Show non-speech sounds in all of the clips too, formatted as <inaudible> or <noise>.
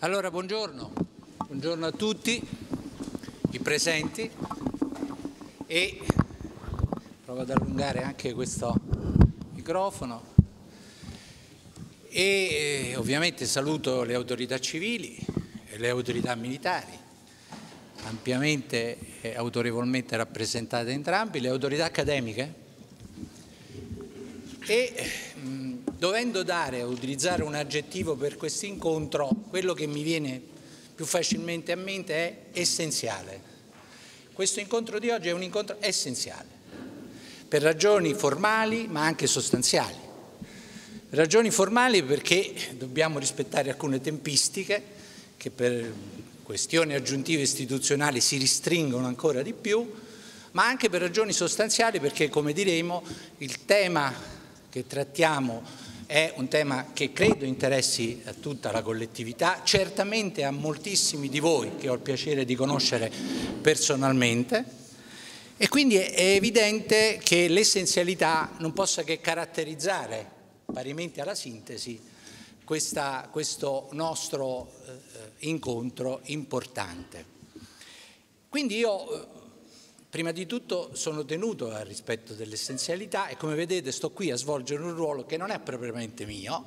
Allora, buongiorno, buongiorno a tutti i presenti. E provo ad allungare anche questo microfono. E eh, ovviamente saluto le autorità civili e le autorità militari, ampiamente e autorevolmente rappresentate entrambi, le autorità accademiche e dovendo dare utilizzare un aggettivo per questo incontro, quello che mi viene più facilmente a mente è essenziale. Questo incontro di oggi è un incontro essenziale, per ragioni formali ma anche sostanziali. Ragioni formali perché dobbiamo rispettare alcune tempistiche che per questioni aggiuntive istituzionali si ristringono ancora di più, ma anche per ragioni sostanziali perché, come diremo, il tema che trattiamo è un tema che credo interessi a tutta la collettività, certamente a moltissimi di voi che ho il piacere di conoscere personalmente e quindi è evidente che l'essenzialità non possa che caratterizzare, parimenti alla sintesi, questa, questo nostro eh, incontro importante. Quindi io eh, Prima di tutto sono tenuto al rispetto dell'essenzialità e come vedete sto qui a svolgere un ruolo che non è propriamente mio,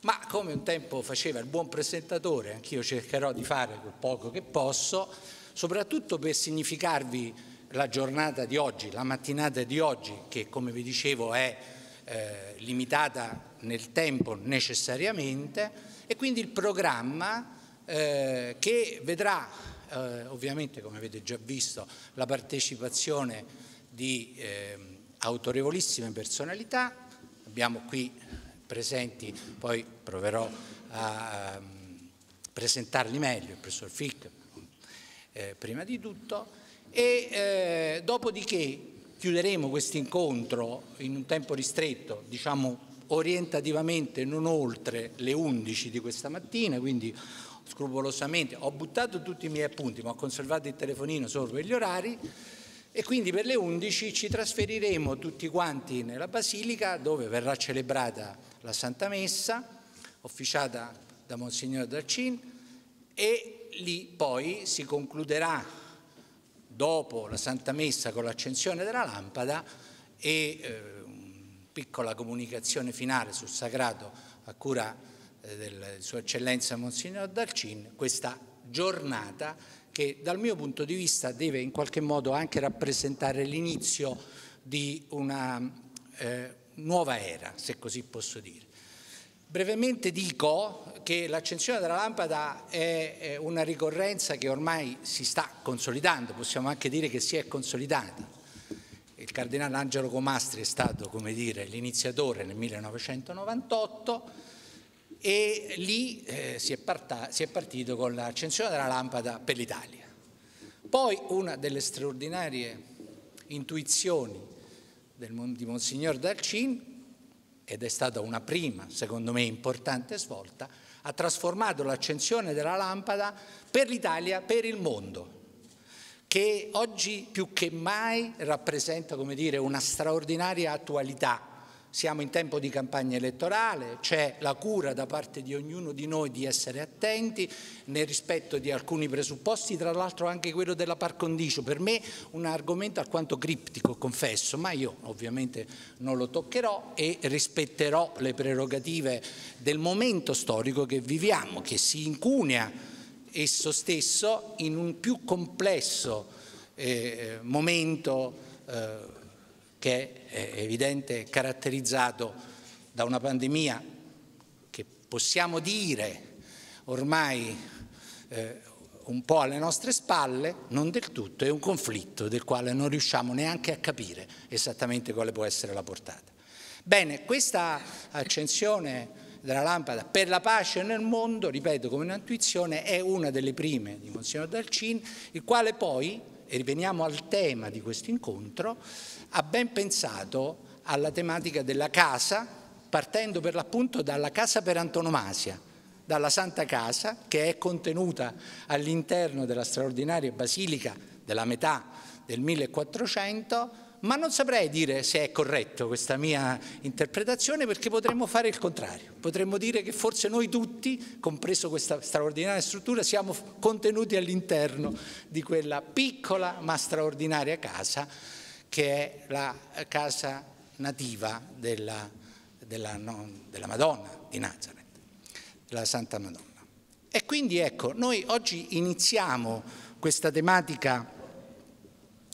ma come un tempo faceva il buon presentatore, anch'io cercherò di fare quel poco che posso, soprattutto per significarvi la giornata di oggi, la mattinata di oggi, che come vi dicevo è eh, limitata nel tempo necessariamente, e quindi il programma eh, che vedrà eh, ovviamente come avete già visto la partecipazione di eh, autorevolissime personalità, abbiamo qui presenti, poi proverò a um, presentarli meglio, il professor Fick eh, prima di tutto, e eh, dopodiché chiuderemo questo incontro in un tempo ristretto, diciamo orientativamente non oltre le 11 di questa mattina, quindi scrupolosamente, ho buttato tutti i miei appunti, ma ho conservato il telefonino solo per gli orari e quindi per le 11 ci trasferiremo tutti quanti nella Basilica dove verrà celebrata la Santa Messa, officiata da Monsignor Dalcin, e lì poi si concluderà dopo la Santa Messa con l'accensione della lampada e eh, piccola comunicazione finale sul sagrato a cura del Sua Eccellenza Monsignor Dalcin, questa giornata che dal mio punto di vista deve in qualche modo anche rappresentare l'inizio di una eh, nuova era, se così posso dire. Brevemente dico che l'accensione della lampada è una ricorrenza che ormai si sta consolidando, possiamo anche dire che si è consolidata. Il cardinale Angelo Comastri è stato, come dire, l'iniziatore nel 1998 e lì eh, si, è parta, si, è partito con l'accensione della lampada per l'Italia. Poi una delle straordinarie intuizioni del, di Monsignor Dalcin, ed è stata una prima, secondo me, importante svolta, ha trasformato l'accensione della lampada per l'Italia, per il mondo, che oggi più che mai rappresenta, come dire, una straordinaria attualità siamo in tempo di campagna elettorale, c'è la cura da parte di ognuno di noi di essere attenti nel rispetto di alcuni presupposti, tra l'altro anche quello della par condicio, per me un argomento alquanto criptico, confesso, ma io ovviamente non lo toccherò e rispetterò le prerogative del momento storico che viviamo, che si incunea esso stesso in un più complesso eh, momento eh, che è evidente caratterizzato da una pandemia che possiamo dire ormai eh, un po' alle nostre spalle, non del tutto, è un conflitto del quale non riusciamo neanche a capire esattamente quale può essere la portata. Bene, questa accensione della lampada per la pace nel mondo, ripeto come un'intuizione, è una delle prime di Monsignor Dalcin, il quale poi, e riveniamo al tema di questo incontro, ha ben pensato alla tematica della casa, partendo per l'appunto dalla casa per antonomasia, dalla Santa Casa, che è contenuta all'interno della straordinaria basilica della metà del 1400, ma non saprei dire se è corretto questa mia interpretazione perché potremmo fare il contrario. Potremmo dire che forse noi tutti, compreso questa straordinaria struttura, siamo contenuti all'interno di quella piccola ma straordinaria casa che è la casa nativa della, della, no, della Madonna di Nazareth, della Santa Madonna. E quindi ecco, noi oggi iniziamo questa tematica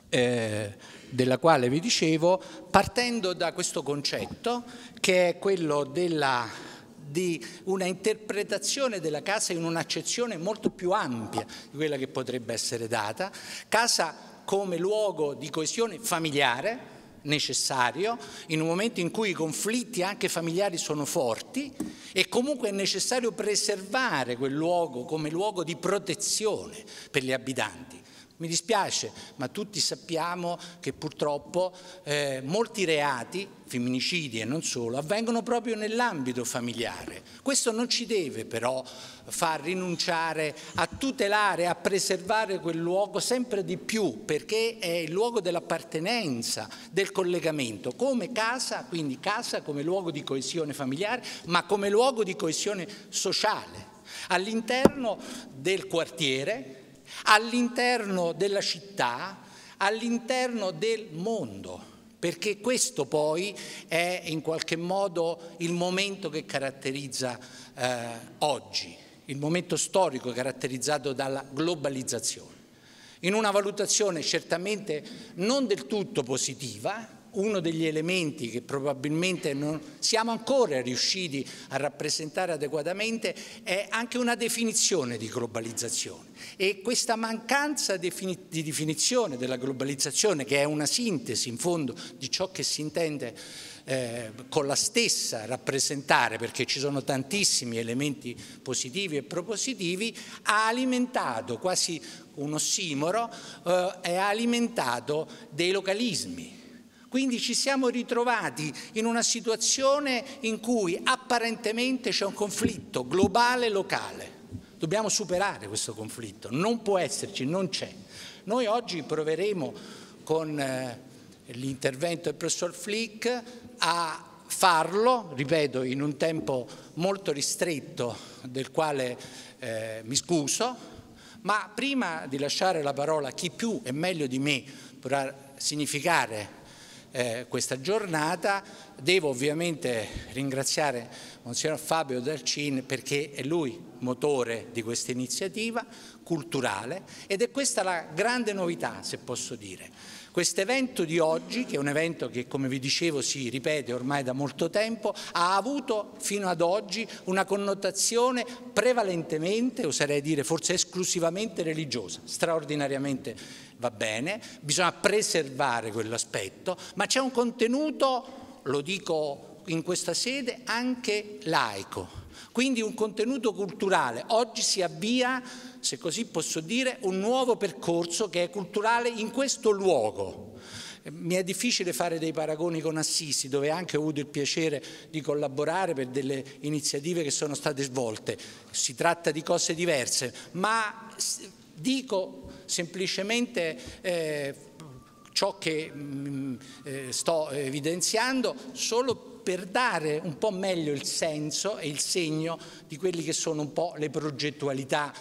eh, della quale vi dicevo, partendo da questo concetto che è quello della, di una interpretazione della casa in un'accezione molto più ampia di quella che potrebbe essere data, casa come luogo di coesione familiare, necessario in un momento in cui i conflitti anche familiari sono forti e comunque è necessario preservare quel luogo come luogo di protezione per gli abitanti. Mi dispiace, ma tutti sappiamo che purtroppo eh, molti reati, femminicidi e non solo, avvengono proprio nell'ambito familiare. Questo non ci deve però far rinunciare a tutelare, a preservare quel luogo sempre di più, perché è il luogo dell'appartenenza, del collegamento, come casa, quindi casa come luogo di coesione familiare, ma come luogo di coesione sociale, all'interno del quartiere, all'interno della città, all'interno del mondo, perché questo poi è in qualche modo il momento che caratterizza eh, oggi, il momento storico caratterizzato dalla globalizzazione. In una valutazione certamente non del tutto positiva, uno degli elementi che probabilmente non siamo ancora riusciti a rappresentare adeguatamente è anche una definizione di globalizzazione. E questa mancanza di definizione della globalizzazione che è una sintesi in fondo di ciò che si intende eh, con la stessa rappresentare, perché ci sono tantissimi elementi positivi e propositivi, ha alimentato quasi un ossimoro eh, ha alimentato dei localismi quindi ci siamo ritrovati in una situazione in cui apparentemente c'è un conflitto globale locale. Dobbiamo superare questo conflitto, non può esserci, non c'è. Noi oggi proveremo con eh, l'intervento del professor Flick a farlo, ripeto, in un tempo molto ristretto del quale eh, mi scuso, ma prima di lasciare la parola a chi più e meglio di me potrà significare eh, questa giornata. Devo ovviamente ringraziare Monsignor Fabio Darcin perché è lui motore di questa iniziativa culturale ed è questa la grande novità, se posso dire. Questo evento di oggi, che è un evento che come vi dicevo si ripete ormai da molto tempo, ha avuto fino ad oggi una connotazione prevalentemente, oserei dire forse esclusivamente religiosa, straordinariamente va bene, bisogna preservare quell'aspetto, ma c'è un contenuto, lo dico in questa sede, anche laico, quindi un contenuto culturale. Oggi si avvia, se così posso dire, un nuovo percorso che è culturale in questo luogo. Mi è difficile fare dei paragoni con Assisi, dove anche ho avuto il piacere di collaborare per delle iniziative che sono state svolte. Si tratta di cose diverse, ma dico semplicemente eh, ciò che mh, mm, eh, sto evidenziando solo per dare un po' meglio il senso e il segno di quelli che sono un po' le progettualità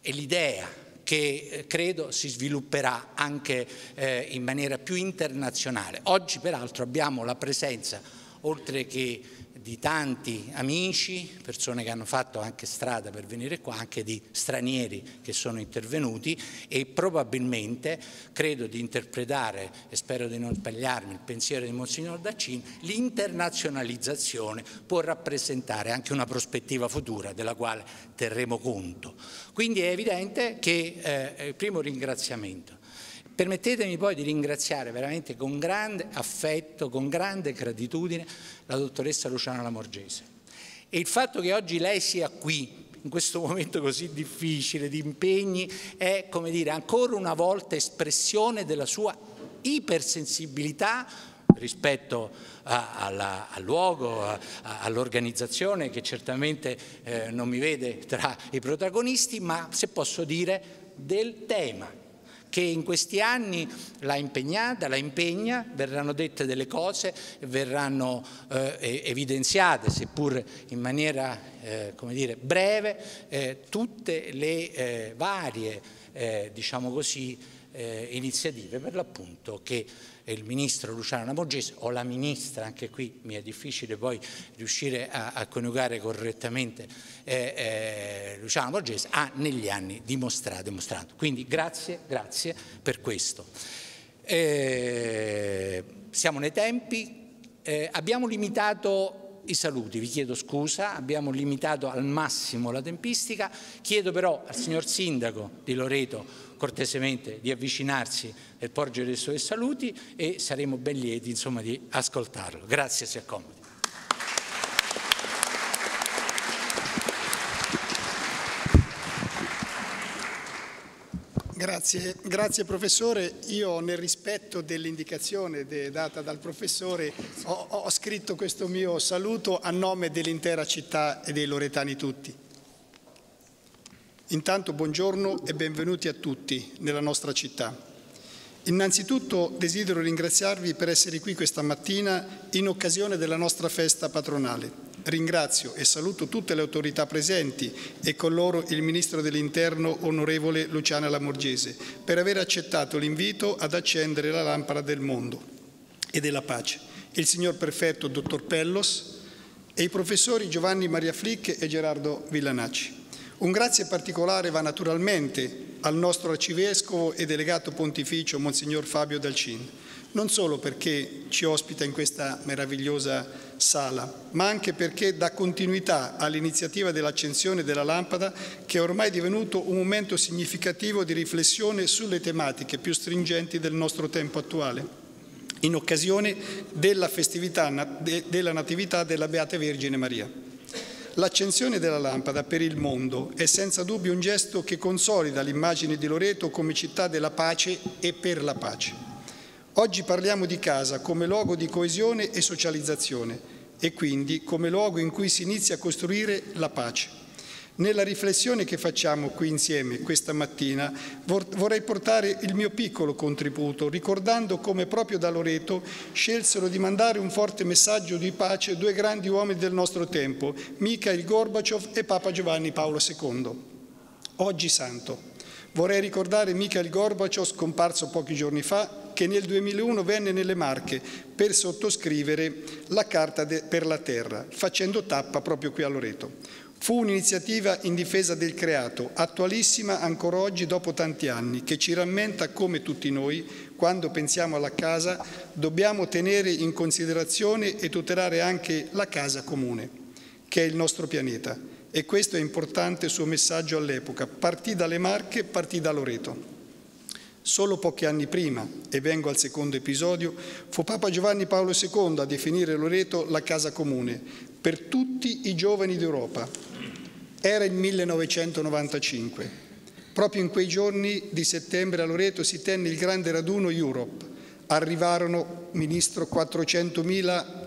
e l'idea che eh, credo si svilupperà anche eh, in maniera più internazionale. Oggi peraltro abbiamo la presenza, oltre che di tanti amici, persone che hanno fatto anche strada per venire qua, anche di stranieri che sono intervenuti e probabilmente credo di interpretare, e spero di non sbagliarmi, il pensiero di Monsignor Daccin, l'internazionalizzazione può rappresentare anche una prospettiva futura della quale terremo conto. Quindi è evidente che eh, il primo ringraziamento Permettetemi poi di ringraziare veramente con grande affetto, con grande gratitudine la dottoressa Luciana Lamorgese. E il fatto che oggi lei sia qui, in questo momento così difficile di impegni, è come dire ancora una volta espressione della sua ipersensibilità rispetto a, alla, al luogo, all'organizzazione che certamente eh, non mi vede tra i protagonisti, ma se posso dire del tema che in questi anni l'ha impegnata, la impegna, verranno dette delle cose, verranno eh, evidenziate, seppur in maniera eh, dire, breve, eh, tutte le eh, varie eh, diciamo così, iniziative per l'appunto che il ministro Luciano Lamorgese o la ministra, anche qui mi è difficile poi riuscire a, a coniugare correttamente eh, eh, Luciano Lamorgese, ha negli anni dimostrato, dimostrato. Quindi grazie, grazie per questo. Eh, siamo nei tempi, eh, abbiamo limitato i saluti, vi chiedo scusa, abbiamo limitato al massimo la tempistica, chiedo però al signor Sindaco di Loreto cortesemente di avvicinarsi e porgere i suoi saluti e saremo ben lieti insomma, di ascoltarlo. Grazie, si accomodi. Grazie, grazie, professore. Io nel rispetto dell'indicazione data dal professore ho, ho scritto questo mio saluto a nome dell'intera città e dei loretani tutti. Intanto buongiorno e benvenuti a tutti nella nostra città. Innanzitutto desidero ringraziarvi per essere qui questa mattina in occasione della nostra festa patronale. Ringrazio e saluto tutte le autorità presenti e con loro il Ministro dell'Interno, onorevole Luciana Lamorgese, per aver accettato l'invito ad accendere la lampada del mondo e della pace. Il signor prefetto, dottor Pellos, e i professori Giovanni Maria Flick e Gerardo Villanacci. Un grazie particolare va naturalmente al nostro arcivescovo e delegato pontificio Monsignor Fabio Dalcin, non solo perché ci ospita in questa meravigliosa sala, ma anche perché dà continuità all'iniziativa dell'accensione della lampada che è ormai divenuto un momento significativo di riflessione sulle tematiche più stringenti del nostro tempo attuale, in occasione della festività della Natività della Beata Vergine Maria. L'accensione della lampada per il mondo è senza dubbio un gesto che consolida l'immagine di Loreto come città della pace e per la pace. Oggi parliamo di casa come luogo di coesione e socializzazione e quindi come luogo in cui si inizia a costruire la pace. Nella riflessione che facciamo qui insieme questa mattina vorrei portare il mio piccolo contributo ricordando come proprio da Loreto scelsero di mandare un forte messaggio di pace due grandi uomini del nostro tempo, Mikhail Gorbaciov e Papa Giovanni Paolo II. Oggi santo. Vorrei ricordare Mikhail Gorbaciov, scomparso pochi giorni fa, che nel 2001 venne nelle Marche per sottoscrivere la Carta per la Terra, facendo tappa proprio qui a Loreto. Fu un'iniziativa in difesa del creato, attualissima ancora oggi dopo tanti anni, che ci rammenta come tutti noi, quando pensiamo alla casa, dobbiamo tenere in considerazione e tutelare anche la casa comune, che è il nostro pianeta. E questo è importante il suo messaggio all'epoca. Partì dalle Marche, partì da Loreto. Solo pochi anni prima, e vengo al secondo episodio, fu Papa Giovanni Paolo II a definire Loreto la casa comune per tutti i giovani d'Europa, era il 1995. Proprio in quei giorni di settembre a Loreto si tenne il grande raduno Europe. Arrivarono, Ministro, 400.000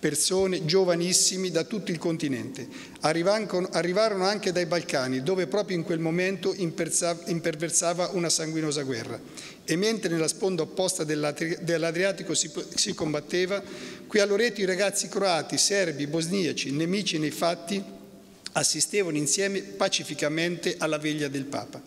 persone giovanissimi da tutto il continente. Arrivarono anche dai Balcani, dove proprio in quel momento imperversava una sanguinosa guerra. E mentre nella sponda opposta dell'Adriatico si combatteva, qui a Loreto i ragazzi croati, serbi, bosniaci, nemici nei fatti, assistevano insieme pacificamente alla veglia del Papa.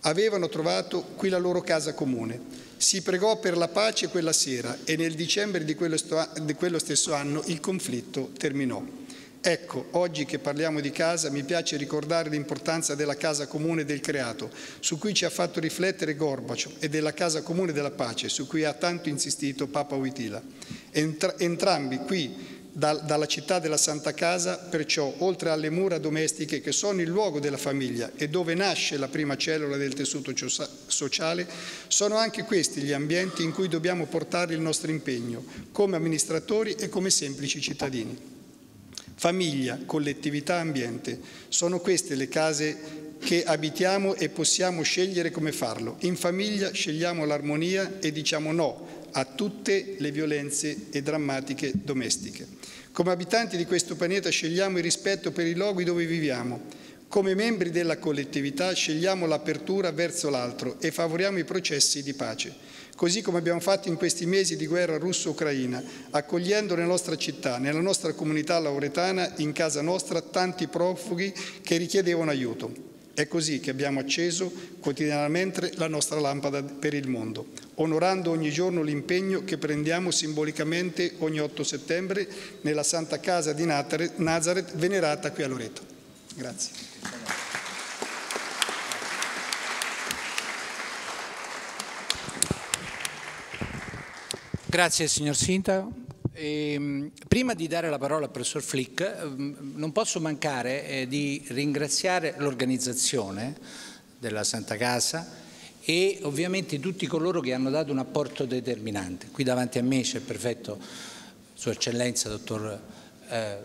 Avevano trovato qui la loro casa comune. Si pregò per la pace quella sera e nel dicembre di quello, di quello stesso anno il conflitto terminò. Ecco, oggi che parliamo di casa, mi piace ricordare l'importanza della casa comune del creato, su cui ci ha fatto riflettere Gorbaciov, e della casa comune della pace, su cui ha tanto insistito Papa Witila. Entra entrambi qui dalla città della Santa Casa, perciò oltre alle mura domestiche che sono il luogo della famiglia e dove nasce la prima cellula del tessuto sociale, sono anche questi gli ambienti in cui dobbiamo portare il nostro impegno, come amministratori e come semplici cittadini. Famiglia, collettività, ambiente, sono queste le case che abitiamo e possiamo scegliere come farlo. In famiglia scegliamo l'armonia e diciamo no a tutte le violenze e drammatiche domestiche. Come abitanti di questo pianeta scegliamo il rispetto per i luoghi dove viviamo, Come membri della collettività scegliamo l'apertura verso l'altro e favoriamo i processi di pace, così come abbiamo fatto in questi mesi di guerra russo-ucraina, accogliendo nella nostra città, nella nostra comunità lauretana, in casa nostra, tanti profughi che richiedevano aiuto. È così che abbiamo acceso quotidianamente la nostra lampada per il mondo, onorando ogni giorno l'impegno che prendiamo simbolicamente ogni 8 settembre nella Santa Casa di Nazareth venerata qui a Loreto. Grazie. Grazie signor Sindaco. Ehm, prima di dare la parola al professor Flick, ehm, non posso mancare eh, di ringraziare l'organizzazione della Santa Casa e ovviamente tutti coloro che hanno dato un apporto determinante. Qui davanti a me c'è il prefetto, Sua Eccellenza, dottor eh,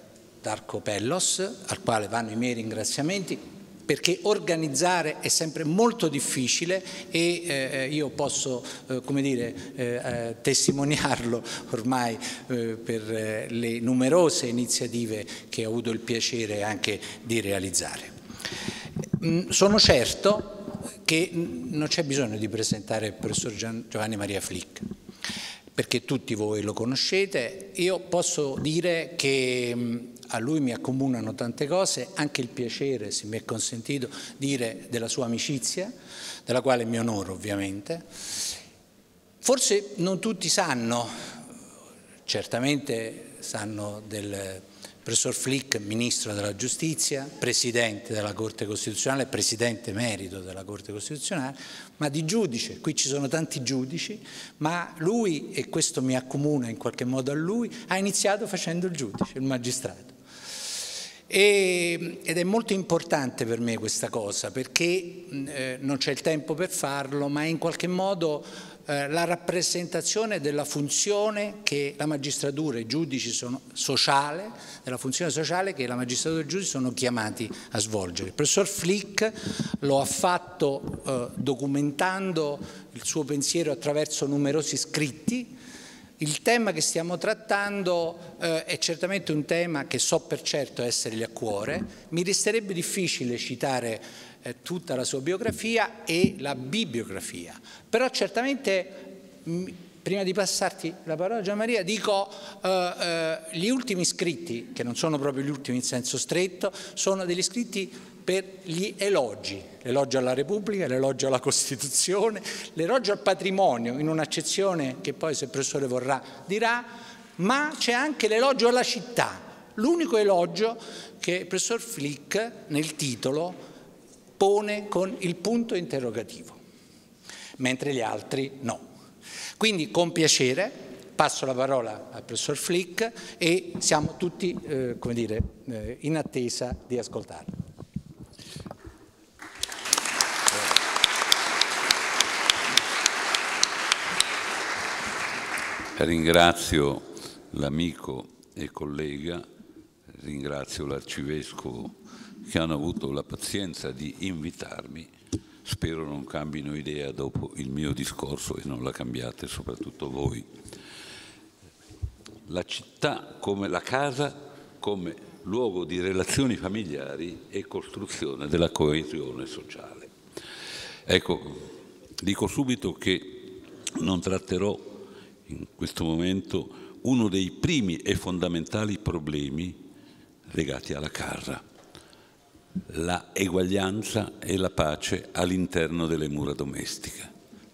Darco Pellos, al quale vanno i miei ringraziamenti, perché organizzare è sempre molto difficile e eh, io posso eh, come dire, eh, eh testimoniarlo ormai eh, per eh, le numerose iniziative che ho avuto il piacere anche di realizzare. Mm, sono certo che non c'è bisogno di presentare il professor Giovanni Maria Flick perché tutti voi lo conoscete, io posso dire che mm, a lui mi accomunano tante cose, anche il piacere, se mi è consentito, dire della sua amicizia, della quale mi onoro ovviamente. Forse non tutti sanno, certamente sanno del professor Flick, ministro della giustizia, presidente della Corte Costituzionale, presidente merito della Corte Costituzionale, ma di giudice, qui ci sono tanti giudici, ma lui, e questo mi accomuna in qualche modo a lui, ha iniziato facendo il giudice, il magistrato. E, ed è molto importante per me questa cosa perché eh, non c'è il tempo per farlo, ma in qualche modo eh, la rappresentazione della funzione che la magistratura e i giudici sono sociale, della funzione sociale che la magistratura e i giudici sono chiamati a svolgere. Il professor Flick lo ha fatto eh, documentando il suo pensiero attraverso numerosi scritti, il tema che stiamo trattando eh, è certamente un tema che so per certo essergli a cuore, mi resterebbe difficile citare tutta la sua biografia e la bibliografia, però certamente prima di passarti la parola Gian Maria dico eh, eh, gli ultimi scritti, che non sono proprio gli ultimi in senso stretto, sono degli scritti per gli elogi, l'elogio alla Repubblica, l'elogio alla Costituzione, l'elogio al patrimonio, in un'accezione che poi se il professore vorrà dirà, ma c'è anche l'elogio alla città, l'unico elogio che il professor Flick nel titolo pone con il punto interrogativo, mentre gli altri no. Quindi con piacere passo la parola al professor Flick e siamo tutti eh, dire, eh, in attesa di ascoltarlo. Ringrazio l'amico e collega, ringrazio l'arcivescovo che hanno avuto la pazienza di invitarmi. Spero non cambino idea dopo il mio discorso e non la cambiate soprattutto voi. La città come la casa come luogo di relazioni familiari e costruzione della coesione sociale. Ecco, dico subito che non tratterò in questo momento uno dei primi e fondamentali problemi legati alla casa, la eguaglianza e la pace all'interno delle mura domestiche,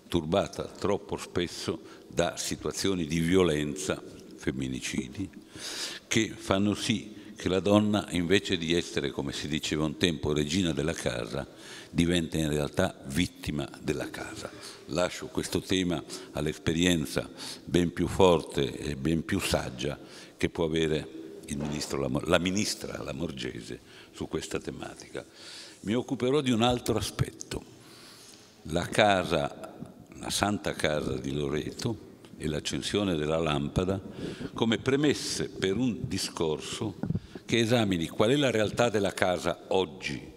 turbata troppo spesso da situazioni di violenza, femminicidi, che fanno sì che la donna, invece di essere, come si diceva un tempo, regina della casa, diventa in realtà vittima della casa. Lascio questo tema all'esperienza ben più forte e ben più saggia che può avere ministro, la ministra Lamorgese su questa tematica. Mi occuperò di un altro aspetto. La casa, la Santa Casa di Loreto, e l'accensione della lampada come premesse per un discorso che esamini qual è la realtà della casa oggi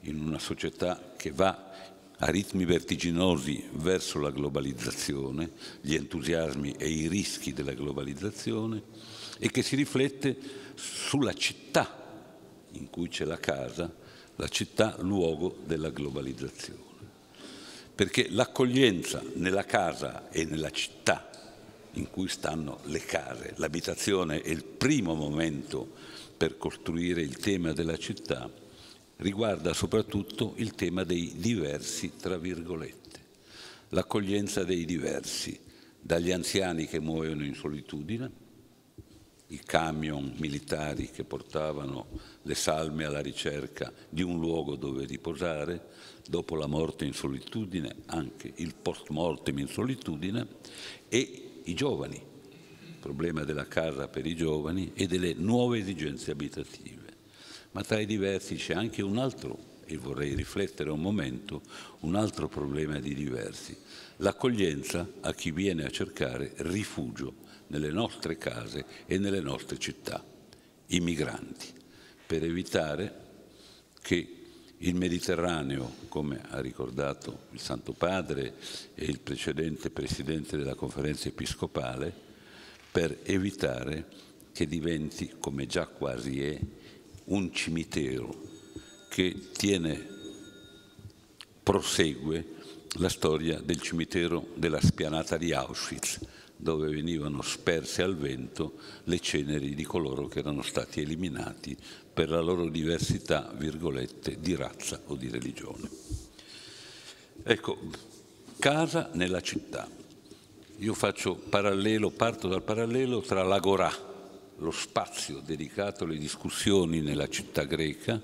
in una società che va a ritmi vertiginosi verso la globalizzazione, gli entusiasmi e i rischi della globalizzazione e che si riflette sulla città in cui c'è la casa, la città luogo della globalizzazione. Perché l'accoglienza nella casa e nella città in cui stanno le case, l'abitazione è il primo momento per costruire il tema della città, riguarda soprattutto il tema dei diversi, tra virgolette, l'accoglienza dei diversi, dagli anziani che muoiono in solitudine, i camion militari che portavano le salme alla ricerca di un luogo dove riposare, dopo la morte in solitudine, anche il post mortem in solitudine, e i giovani, il problema della casa per i giovani e delle nuove esigenze abitative. Ma tra i diversi c'è anche un altro, e vorrei riflettere un momento, un altro problema di diversi, l'accoglienza a chi viene a cercare rifugio nelle nostre case e nelle nostre città, i migranti, per evitare che il Mediterraneo, come ha ricordato il Santo Padre e il precedente Presidente della Conferenza Episcopale, per evitare che diventi, come già quasi è, un cimitero che tiene, prosegue la storia del cimitero della spianata di Auschwitz, dove venivano sperse al vento le ceneri di coloro che erano stati eliminati per la loro diversità, virgolette, di razza o di religione. Ecco, casa nella città. Io faccio parallelo, parto dal parallelo tra l'agorà, lo spazio dedicato alle discussioni nella città greca,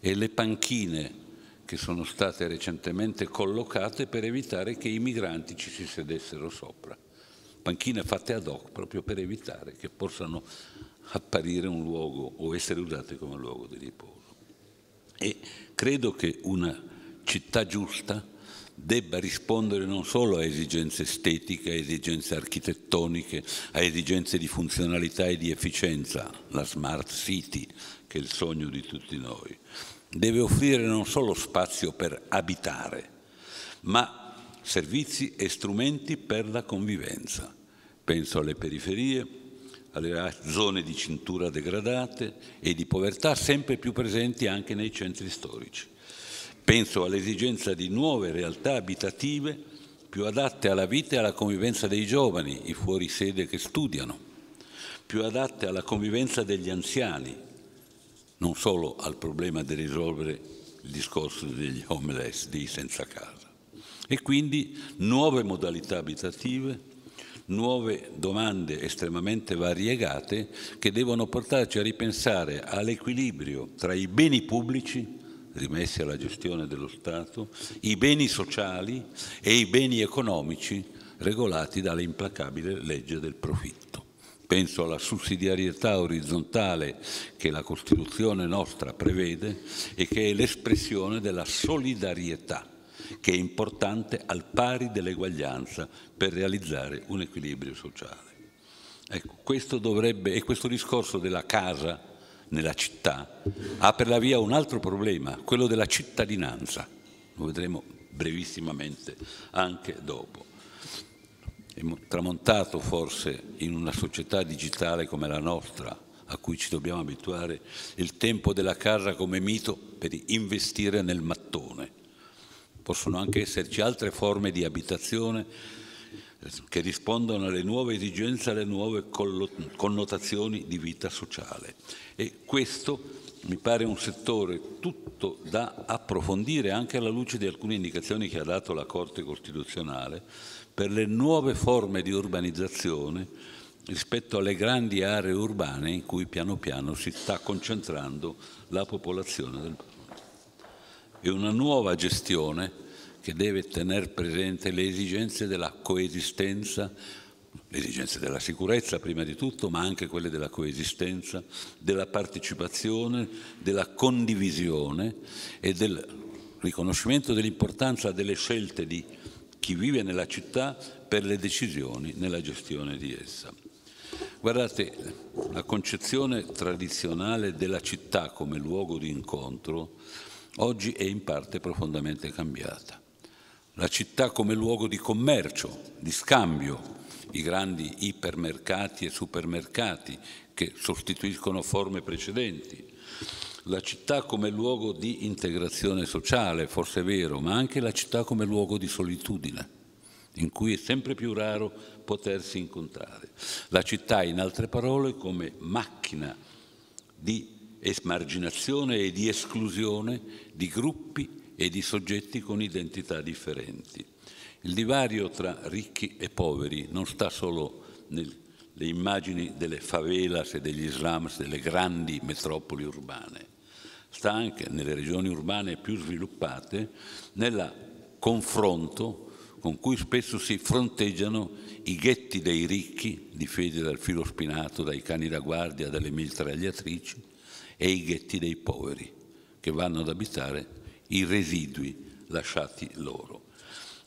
e le panchine che sono state recentemente collocate per evitare che i migranti ci si sedessero sopra panchine fatte ad hoc proprio per evitare che possano apparire un luogo o essere usate come luogo di riposo. E credo che una città giusta debba rispondere non solo a esigenze estetiche, a esigenze architettoniche, a esigenze di funzionalità e di efficienza, la smart city, che è il sogno di tutti noi. Deve offrire non solo spazio per abitare, ma servizi e strumenti per la convivenza. Penso alle periferie, alle zone di cintura degradate e di povertà sempre più presenti anche nei centri storici. Penso all'esigenza di nuove realtà abitative più adatte alla vita e alla convivenza dei giovani, i fuorisede che studiano, più adatte alla convivenza degli anziani, non solo al problema di risolvere il discorso degli homeless, dei senza casa e quindi nuove modalità abitative, nuove domande estremamente variegate che devono portarci a ripensare all'equilibrio tra i beni pubblici rimessi alla gestione dello Stato, i beni sociali e i beni economici regolati dall'implacabile legge del profitto. Penso alla sussidiarietà orizzontale che la Costituzione nostra prevede e che è l'espressione della solidarietà che è importante al pari dell'eguaglianza per realizzare un equilibrio sociale. Ecco, questo dovrebbe, e questo discorso della casa nella città apre la via a un altro problema, quello della cittadinanza. Lo vedremo brevissimamente anche dopo. È tramontato forse in una società digitale come la nostra, a cui ci dobbiamo abituare, il tempo della casa come mito per investire nel mattone possono anche esserci altre forme di abitazione che rispondono alle nuove esigenze, alle nuove connotazioni di vita sociale. E questo mi pare un settore tutto da approfondire anche alla luce di alcune indicazioni che ha dato la Corte Costituzionale per le nuove forme di urbanizzazione rispetto alle grandi aree urbane in cui piano piano si sta concentrando la popolazione del mondo e una nuova gestione che deve tenere presente le esigenze della coesistenza, le esigenze della sicurezza prima di tutto, ma anche quelle della coesistenza, della partecipazione, della condivisione e del riconoscimento dell'importanza delle scelte di chi vive nella città per le decisioni nella gestione di essa. Guardate, la concezione tradizionale della città come luogo di incontro oggi è in parte profondamente cambiata. La città come luogo di commercio, di scambio, i grandi ipermercati e supermercati che sostituiscono forme precedenti, la città come luogo di integrazione sociale, forse è vero, ma anche la città come luogo di solitudine, in cui è sempre più raro potersi incontrare. La città, in altre parole, come macchina di esmarginazione e di esclusione di gruppi e di soggetti con identità differenti. Il divario tra ricchi e poveri non sta solo nelle immagini delle favelas e degli slums delle grandi metropoli urbane, sta anche nelle regioni urbane più sviluppate nel confronto con cui spesso si fronteggiano i ghetti dei ricchi, difesi dal filo spinato, dai cani da guardia, dalle mitragliatrici, e i ghetti dei poveri, che vanno ad abitare i residui lasciati loro.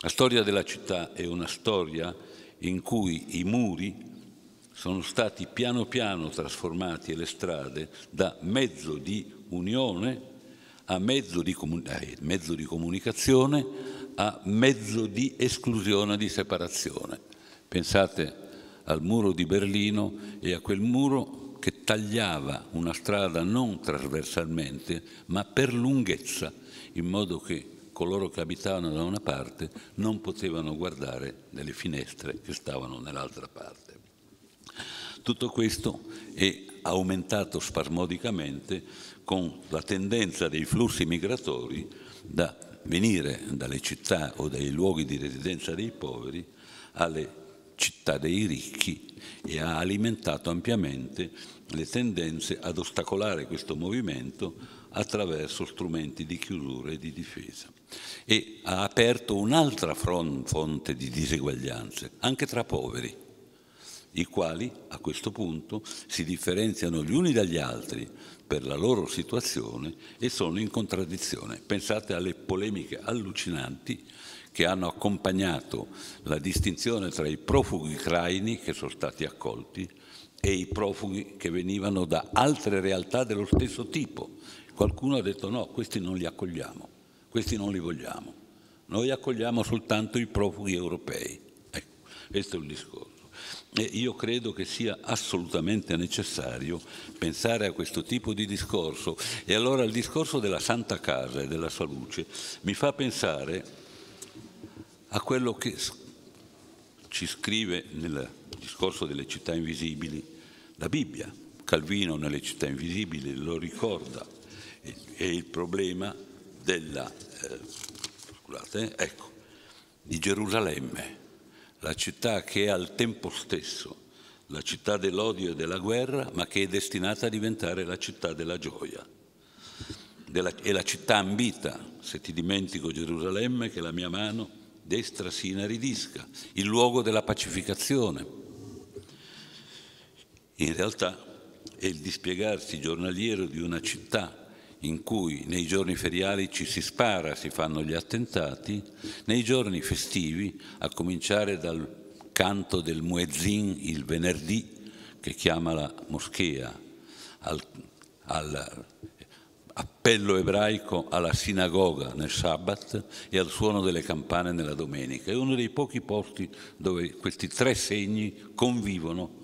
La storia della città è una storia in cui i muri sono stati piano piano trasformati e le strade da mezzo di unione a mezzo di, eh, mezzo di comunicazione a mezzo di esclusione, di separazione. Pensate al muro di Berlino e a quel muro che tagliava una strada non trasversalmente, ma per lunghezza, in modo che coloro che abitavano da una parte non potevano guardare nelle finestre che stavano nell'altra parte. Tutto questo è aumentato spasmodicamente con la tendenza dei flussi migratori da venire dalle città o dai luoghi di residenza dei poveri alle città dei ricchi e ha alimentato ampiamente le tendenze ad ostacolare questo movimento attraverso strumenti di chiusura e di difesa e ha aperto un'altra fonte di diseguaglianze, anche tra poveri, i quali a questo punto si differenziano gli uni dagli altri per la loro situazione e sono in contraddizione. Pensate alle polemiche allucinanti che hanno accompagnato la distinzione tra i profughi ucraini che sono stati accolti e i profughi che venivano da altre realtà dello stesso tipo. Qualcuno ha detto no, questi non li accogliamo, questi non li vogliamo, noi accogliamo soltanto i profughi europei. Ecco, questo è il discorso. E io credo che sia assolutamente necessario pensare a questo tipo di discorso. E allora il discorso della Santa Casa e della sua luce mi fa pensare a quello che ci scrive nel discorso delle città invisibili la Bibbia. Calvino nelle città invisibili lo ricorda. È il problema della, eh, scusate, ecco, di Gerusalemme la città che è al tempo stesso la città dell'odio e della guerra, ma che è destinata a diventare la città della gioia. Della, è la città ambita, se ti dimentico Gerusalemme, che la mia mano destra si inaridisca, il luogo della pacificazione. In realtà è il dispiegarsi giornaliero di una città in cui nei giorni feriali ci si spara, si fanno gli attentati, nei giorni festivi, a cominciare dal canto del muezzin il venerdì che chiama la moschea, al, al appello ebraico alla sinagoga nel Sabbat e al suono delle campane nella domenica. È uno dei pochi posti dove questi tre segni convivono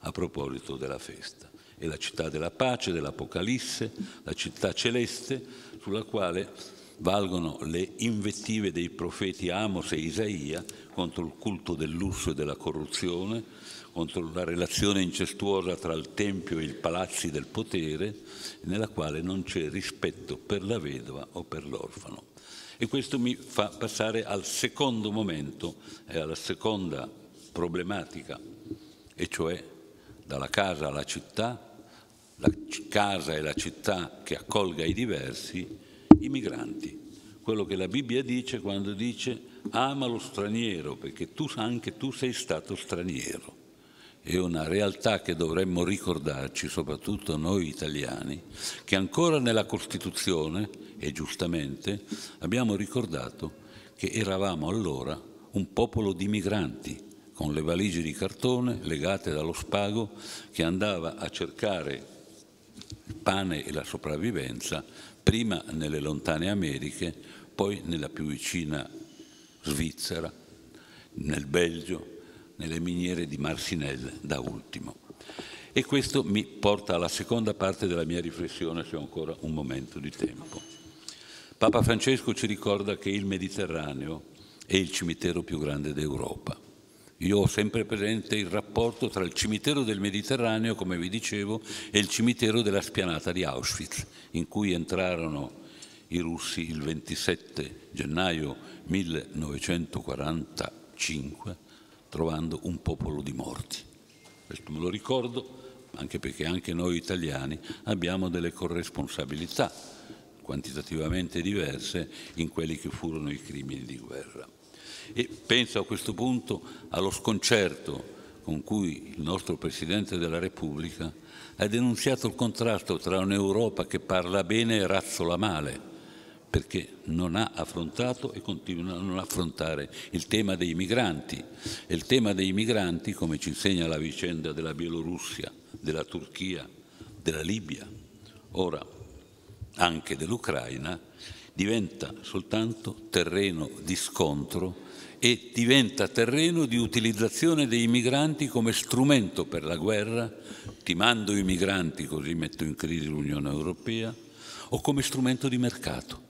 a proposito della festa è la città della pace, dell'Apocalisse, la città celeste sulla quale valgono le invettive dei profeti Amos e Isaia contro il culto del lusso e della corruzione, contro la relazione incestuosa tra il Tempio e i palazzi del potere, nella quale non c'è rispetto per la vedova o per l'orfano. E questo mi fa passare al secondo momento e alla seconda problematica, e cioè dalla casa alla città, la casa e la città che accolga i diversi, i migranti. Quello che la Bibbia dice quando dice ama lo straniero, perché tu, anche tu sei stato straniero. È una realtà che dovremmo ricordarci, soprattutto noi italiani, che ancora nella Costituzione, e giustamente, abbiamo ricordato che eravamo allora un popolo di migranti, con le valigie di cartone legate dallo spago, che andava a cercare il pane e la sopravvivenza, prima nelle lontane Americhe, poi nella più vicina Svizzera, nel Belgio, nelle miniere di Marcinelle da ultimo. E questo mi porta alla seconda parte della mia riflessione, se ho ancora un momento di tempo. Papa Francesco ci ricorda che il Mediterraneo è il cimitero più grande d'Europa. Io ho sempre presente il rapporto tra il cimitero del Mediterraneo, come vi dicevo, e il cimitero della spianata di Auschwitz, in cui entrarono i russi il 27 gennaio 1945, trovando un popolo di morti. Questo me lo ricordo anche perché anche noi italiani abbiamo delle corresponsabilità quantitativamente diverse in quelli che furono i crimini di guerra. E penso a questo punto allo sconcerto con cui il nostro Presidente della Repubblica ha denunziato il contrasto tra un'Europa che parla bene e razzola male, perché non ha affrontato e continua a non affrontare il tema dei migranti. E il tema dei migranti, come ci insegna la vicenda della Bielorussia, della Turchia, della Libia, ora anche dell'Ucraina, diventa soltanto terreno di scontro e diventa terreno di utilizzazione dei migranti come strumento per la guerra, ti mando i migranti così metto in crisi l'Unione Europea, o come strumento di mercato.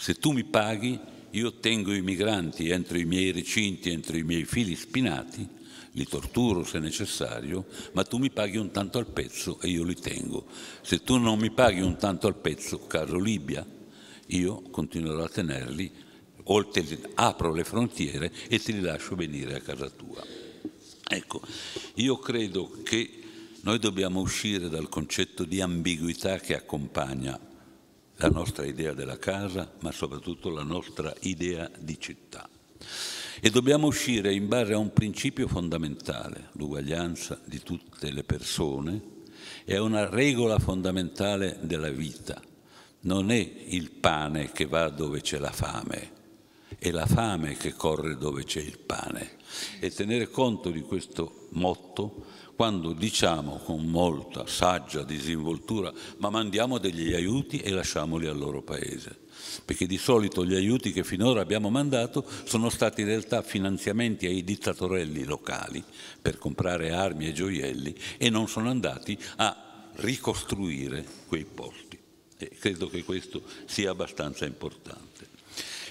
Se tu mi paghi, io tengo i migranti entro i miei recinti, entro i miei fili spinati, li torturo se necessario, ma tu mi paghi un tanto al pezzo e io li tengo. Se tu non mi paghi un tanto al pezzo, caro Libia, io continuerò a tenerli o te li, apro le frontiere e te li lascio venire a casa tua. Ecco, io credo che noi dobbiamo uscire dal concetto di ambiguità che accompagna la nostra idea della casa, ma soprattutto la nostra idea di città. E dobbiamo uscire in base a un principio fondamentale, l'uguaglianza di tutte le persone, è una regola fondamentale della vita. Non è il pane che va dove c'è la fame, è la fame che corre dove c'è il pane. E tenere conto di questo motto quando diciamo con molta saggia disinvoltura ma mandiamo degli aiuti e lasciamoli al loro paese. Perché di solito gli aiuti che finora abbiamo mandato sono stati in realtà finanziamenti ai dittatorelli locali per comprare armi e gioielli e non sono andati a ricostruire quei posti. E credo che questo sia abbastanza importante.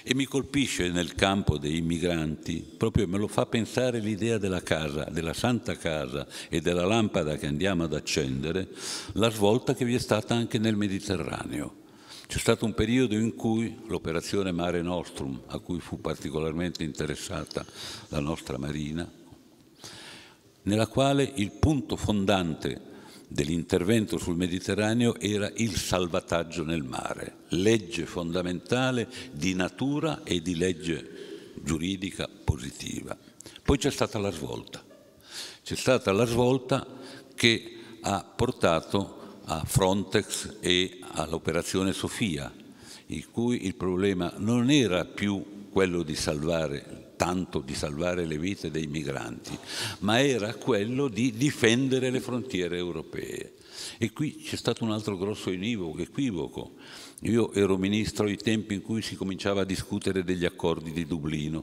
E mi colpisce nel campo dei migranti, proprio me lo fa pensare l'idea della casa, della santa casa e della lampada che andiamo ad accendere, la svolta che vi è stata anche nel Mediterraneo. C'è stato un periodo in cui l'operazione Mare Nostrum, a cui fu particolarmente interessata la nostra Marina, nella quale il punto fondante dell'intervento sul Mediterraneo era il salvataggio nel mare, legge fondamentale di natura e di legge giuridica positiva. Poi c'è stata la svolta, c'è stata la svolta che ha portato a Frontex e all'operazione Sofia, in cui il problema non era più quello di salvare tanto di salvare le vite dei migranti, ma era quello di difendere le frontiere europee. E qui c'è stato un altro grosso equivoco. Io ero ministro ai tempi in cui si cominciava a discutere degli accordi di Dublino.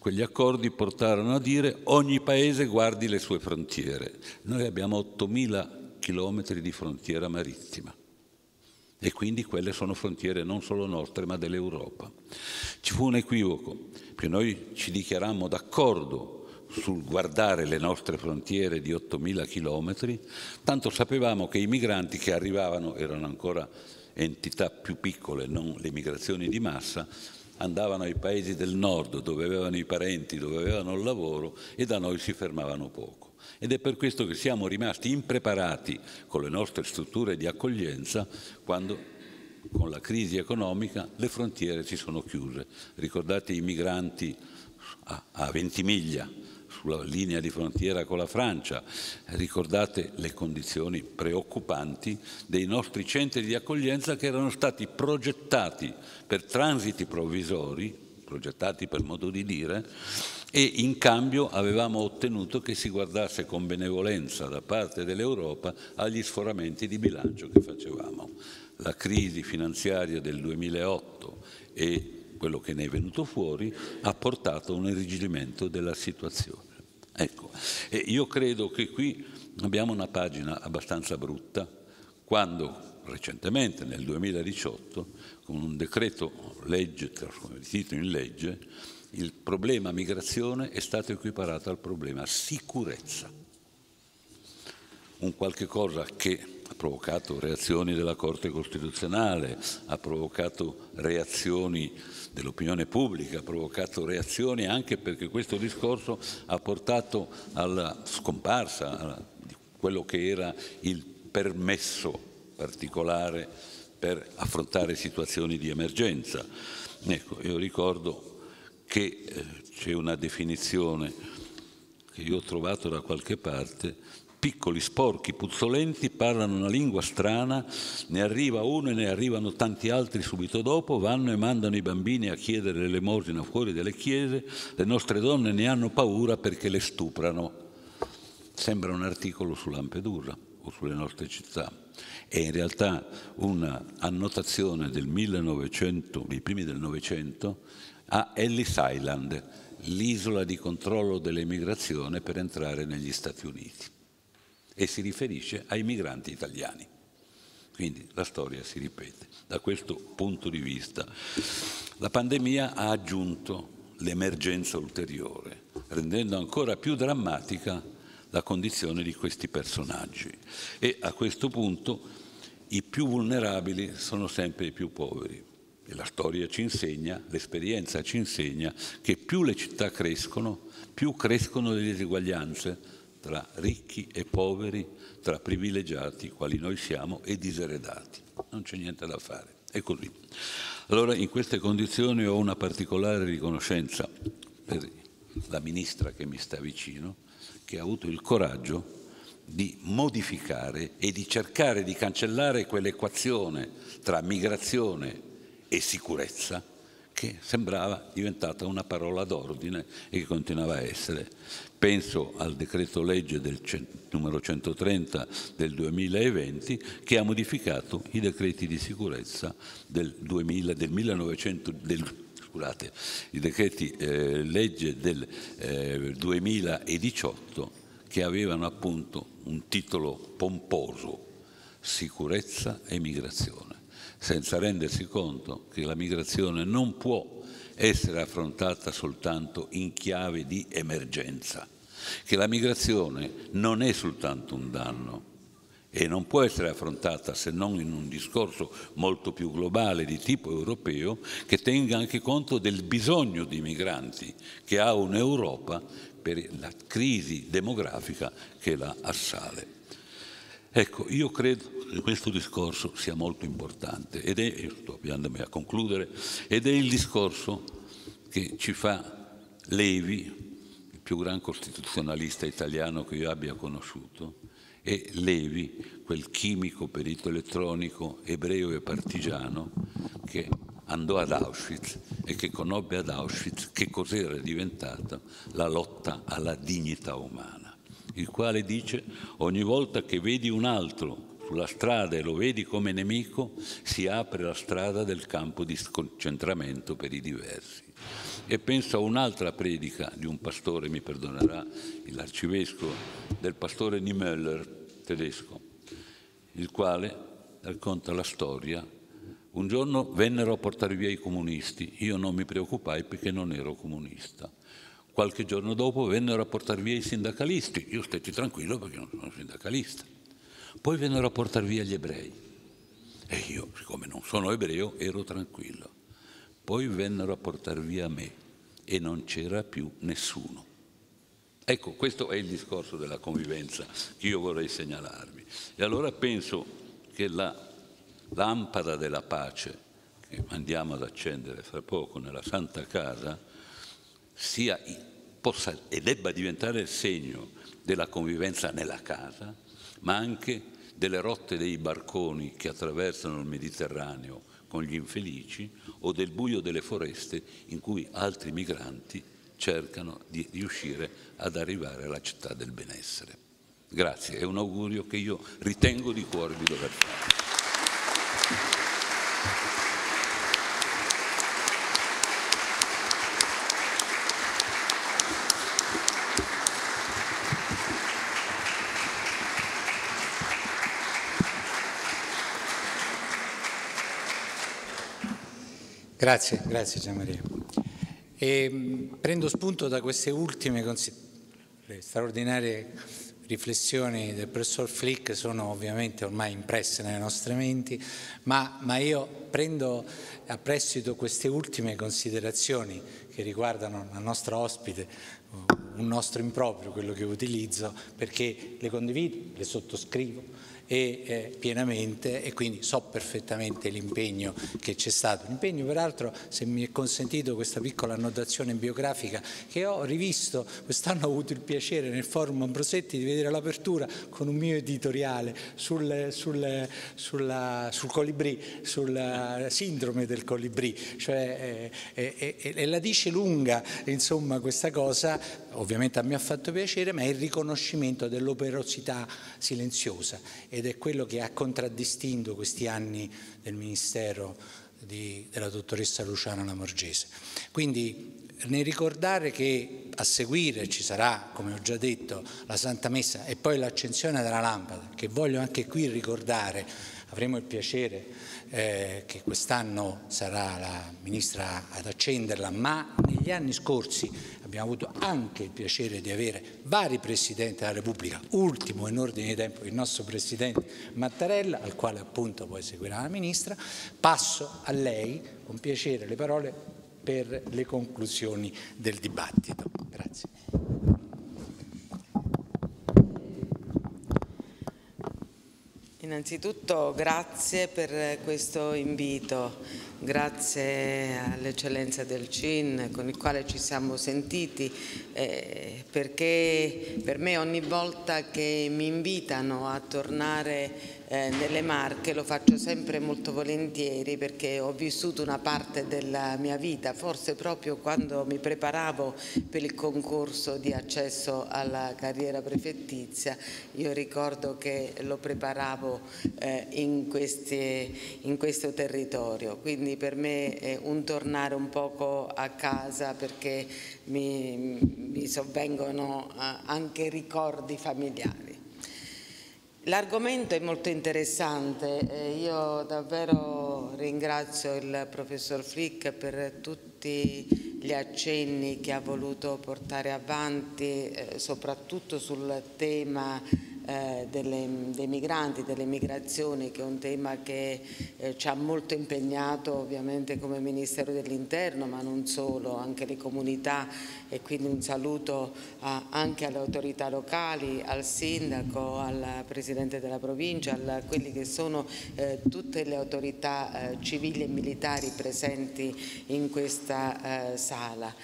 Quegli accordi portarono a dire ogni paese guardi le sue frontiere. Noi abbiamo 8.000 chilometri di frontiera marittima e quindi quelle sono frontiere non solo nostre ma dell'Europa. Ci fu un equivoco, perché noi ci dichiarammo d'accordo sul guardare le nostre frontiere di 8.000 chilometri, tanto sapevamo che i migranti che arrivavano erano ancora entità più piccole, non le migrazioni di massa, andavano ai paesi del nord dove avevano i parenti, dove avevano il lavoro e da noi si fermavano poco. Ed è per questo che siamo rimasti impreparati con le nostre strutture di accoglienza quando con la crisi economica le frontiere si sono chiuse. Ricordate i migranti a, a Ventimiglia, sulla linea di frontiera con la Francia, ricordate le condizioni preoccupanti dei nostri centri di accoglienza che erano stati progettati per transiti provvisori, progettati per modo di dire, e in cambio avevamo ottenuto che si guardasse con benevolenza da parte dell'Europa agli sforamenti di bilancio che facevamo. La crisi finanziaria del 2008 e quello che ne è venuto fuori ha portato a un irrigidimento della situazione. Ecco, e io credo che qui abbiamo una pagina abbastanza brutta quando recentemente, nel 2018, con un decreto legge trasformato in legge, il problema migrazione è stato equiparato al problema sicurezza. Un qualche cosa che provocato reazioni della Corte Costituzionale, ha provocato reazioni dell'opinione pubblica, ha provocato reazioni anche perché questo discorso ha portato alla scomparsa di quello che era il permesso particolare per affrontare situazioni di emergenza. Ecco, io ricordo che eh, c'è una definizione che io ho trovato da qualche parte piccoli, sporchi, puzzolenti, parlano una lingua strana, ne arriva uno e ne arrivano tanti altri subito dopo, vanno e mandano i bambini a chiedere l'elemosina fuori dalle chiese, le nostre donne ne hanno paura perché le stuprano. Sembra un articolo su Lampedusa o sulle nostre città. È in realtà un'annotazione del 1900, dei primi del Novecento, a Ellis Island, l'isola di controllo dell'emigrazione per entrare negli Stati Uniti e si riferisce ai migranti italiani. Quindi la storia si ripete. Da questo punto di vista la pandemia ha aggiunto l'emergenza ulteriore, rendendo ancora più drammatica la condizione di questi personaggi. E a questo punto i più vulnerabili sono sempre i più poveri. E la storia ci insegna, l'esperienza ci insegna che più le città crescono, più crescono le diseguaglianze, tra ricchi e poveri, tra privilegiati, quali noi siamo, e diseredati. Non c'è niente da fare. È così. Allora, in queste condizioni ho una particolare riconoscenza per la ministra che mi sta vicino, che ha avuto il coraggio di modificare e di cercare di cancellare quell'equazione tra migrazione e sicurezza che sembrava diventata una parola d'ordine e che continuava a essere. Penso al decreto legge del numero 130 del 2020 che ha modificato i decreti di sicurezza del, 2000, del 1900, del, scusate, i decreti eh, legge del eh, 2018 che avevano appunto un titolo pomposo, sicurezza e migrazione, senza rendersi conto che la migrazione non può essere affrontata soltanto in chiave di emergenza, che la migrazione non è soltanto un danno e non può essere affrontata se non in un discorso molto più globale di tipo europeo che tenga anche conto del bisogno di migranti che ha un'Europa per la crisi demografica che la assale. Ecco, io credo che questo discorso sia molto importante ed è, sto avviandomi a concludere, ed è il discorso che ci fa Levi, più gran costituzionalista italiano che io abbia conosciuto, e Levi, quel chimico perito elettronico ebreo e partigiano che andò ad Auschwitz e che conobbe ad Auschwitz che cos'era diventata la lotta alla dignità umana, il quale dice ogni volta che vedi un altro sulla strada e lo vedi come nemico, si apre la strada del campo di concentramento per i diversi e penso a un'altra predica di un pastore, mi perdonerà l'arcivescovo, del pastore Niemöller tedesco, il quale racconta la storia. Un giorno vennero a portare via i comunisti, io non mi preoccupai perché non ero comunista. Qualche giorno dopo vennero a portare via i sindacalisti, io stetti tranquillo perché non sono sindacalista. Poi vennero a portare via gli ebrei e io, siccome non sono ebreo, ero tranquillo. Poi vennero a portare via me e non c'era più nessuno. Ecco, questo è il discorso della convivenza che io vorrei segnalarvi. E allora penso che la lampada della pace che andiamo ad accendere fra poco nella Santa Casa sia, possa e debba diventare il segno della convivenza nella casa, ma anche delle rotte dei barconi che attraversano il Mediterraneo con gli infelici o del buio delle foreste in cui altri migranti cercano di riuscire ad arrivare alla città del benessere. Grazie, è un augurio che io ritengo di cuore di dover fare. Grazie, grazie Gianmaria. E, prendo spunto da queste ultime straordinarie riflessioni del professor Flick sono ovviamente ormai impresse nelle nostre menti, ma, ma io prendo a prestito queste ultime considerazioni che riguardano la nostra ospite, un nostro improprio, quello che utilizzo, perché le condivido, le sottoscrivo e eh, pienamente e quindi so perfettamente l'impegno che c'è stato. L'impegno peraltro, se mi è consentito questa piccola annotazione biografica, che ho rivisto, quest'anno ho avuto il piacere nel forum Ambrosetti di vedere l'apertura con un mio editoriale sul, sul, sulla, sul colibrì, sulla sindrome del colibrì, cioè, eh, eh, e la dice lunga insomma questa cosa, ovviamente a me ha fatto piacere, ma è il riconoscimento dell'operosità silenziosa ed è quello che ha contraddistinto questi anni del Ministero di, della dottoressa Luciana Lamorgese. Quindi nel ricordare che a seguire ci sarà, come ho già detto, la Santa Messa e poi l'accensione della lampada, che voglio anche qui ricordare, avremo il piacere eh, che quest'anno sarà la Ministra ad accenderla, ma negli anni scorsi abbiamo avuto anche il piacere di avere vari Presidenti della Repubblica, ultimo in ordine di tempo il nostro Presidente Mattarella, al quale appunto poi seguirà la Ministra. Passo a lei con piacere le parole per le conclusioni del dibattito. Grazie. Innanzitutto grazie per questo invito grazie all'eccellenza del CIN con il quale ci siamo sentiti eh, perché per me ogni volta che mi invitano a tornare eh, nelle Marche lo faccio sempre molto volentieri perché ho vissuto una parte della mia vita, forse proprio quando mi preparavo per il concorso di accesso alla carriera prefettizia, io ricordo che lo preparavo eh, in, questi, in questo territorio, quindi per me è un tornare un poco a casa perché mi, mi sovvengono eh, anche ricordi familiari. L'argomento è molto interessante, io davvero ringrazio il professor Frick per tutti gli accenni che ha voluto portare avanti, eh, soprattutto sul tema eh, delle, dei migranti, delle migrazioni, che è un tema che eh, ci ha molto impegnato ovviamente come Ministero dell'Interno, ma non solo, anche le comunità e quindi un saluto a, anche alle autorità locali, al Sindaco, al Presidente della Provincia, a quelli che sono eh, tutte le autorità eh, civili e militari presenti in questa eh, sala.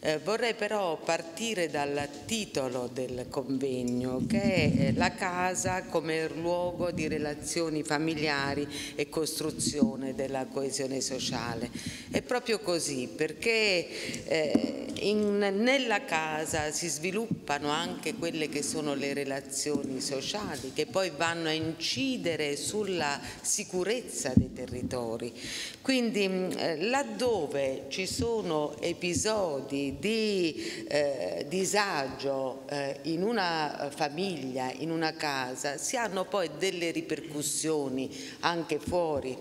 Eh, vorrei però partire dal titolo del convegno che è eh, La casa come luogo di relazioni familiari e costruzione della coesione sociale. È proprio così perché eh, in, nella casa si sviluppano anche quelle che sono le relazioni sociali che poi vanno a incidere sulla sicurezza dei territori. Quindi eh, laddove ci sono episodi di eh, disagio eh, in una famiglia, in una casa, si hanno poi delle ripercussioni anche fuori.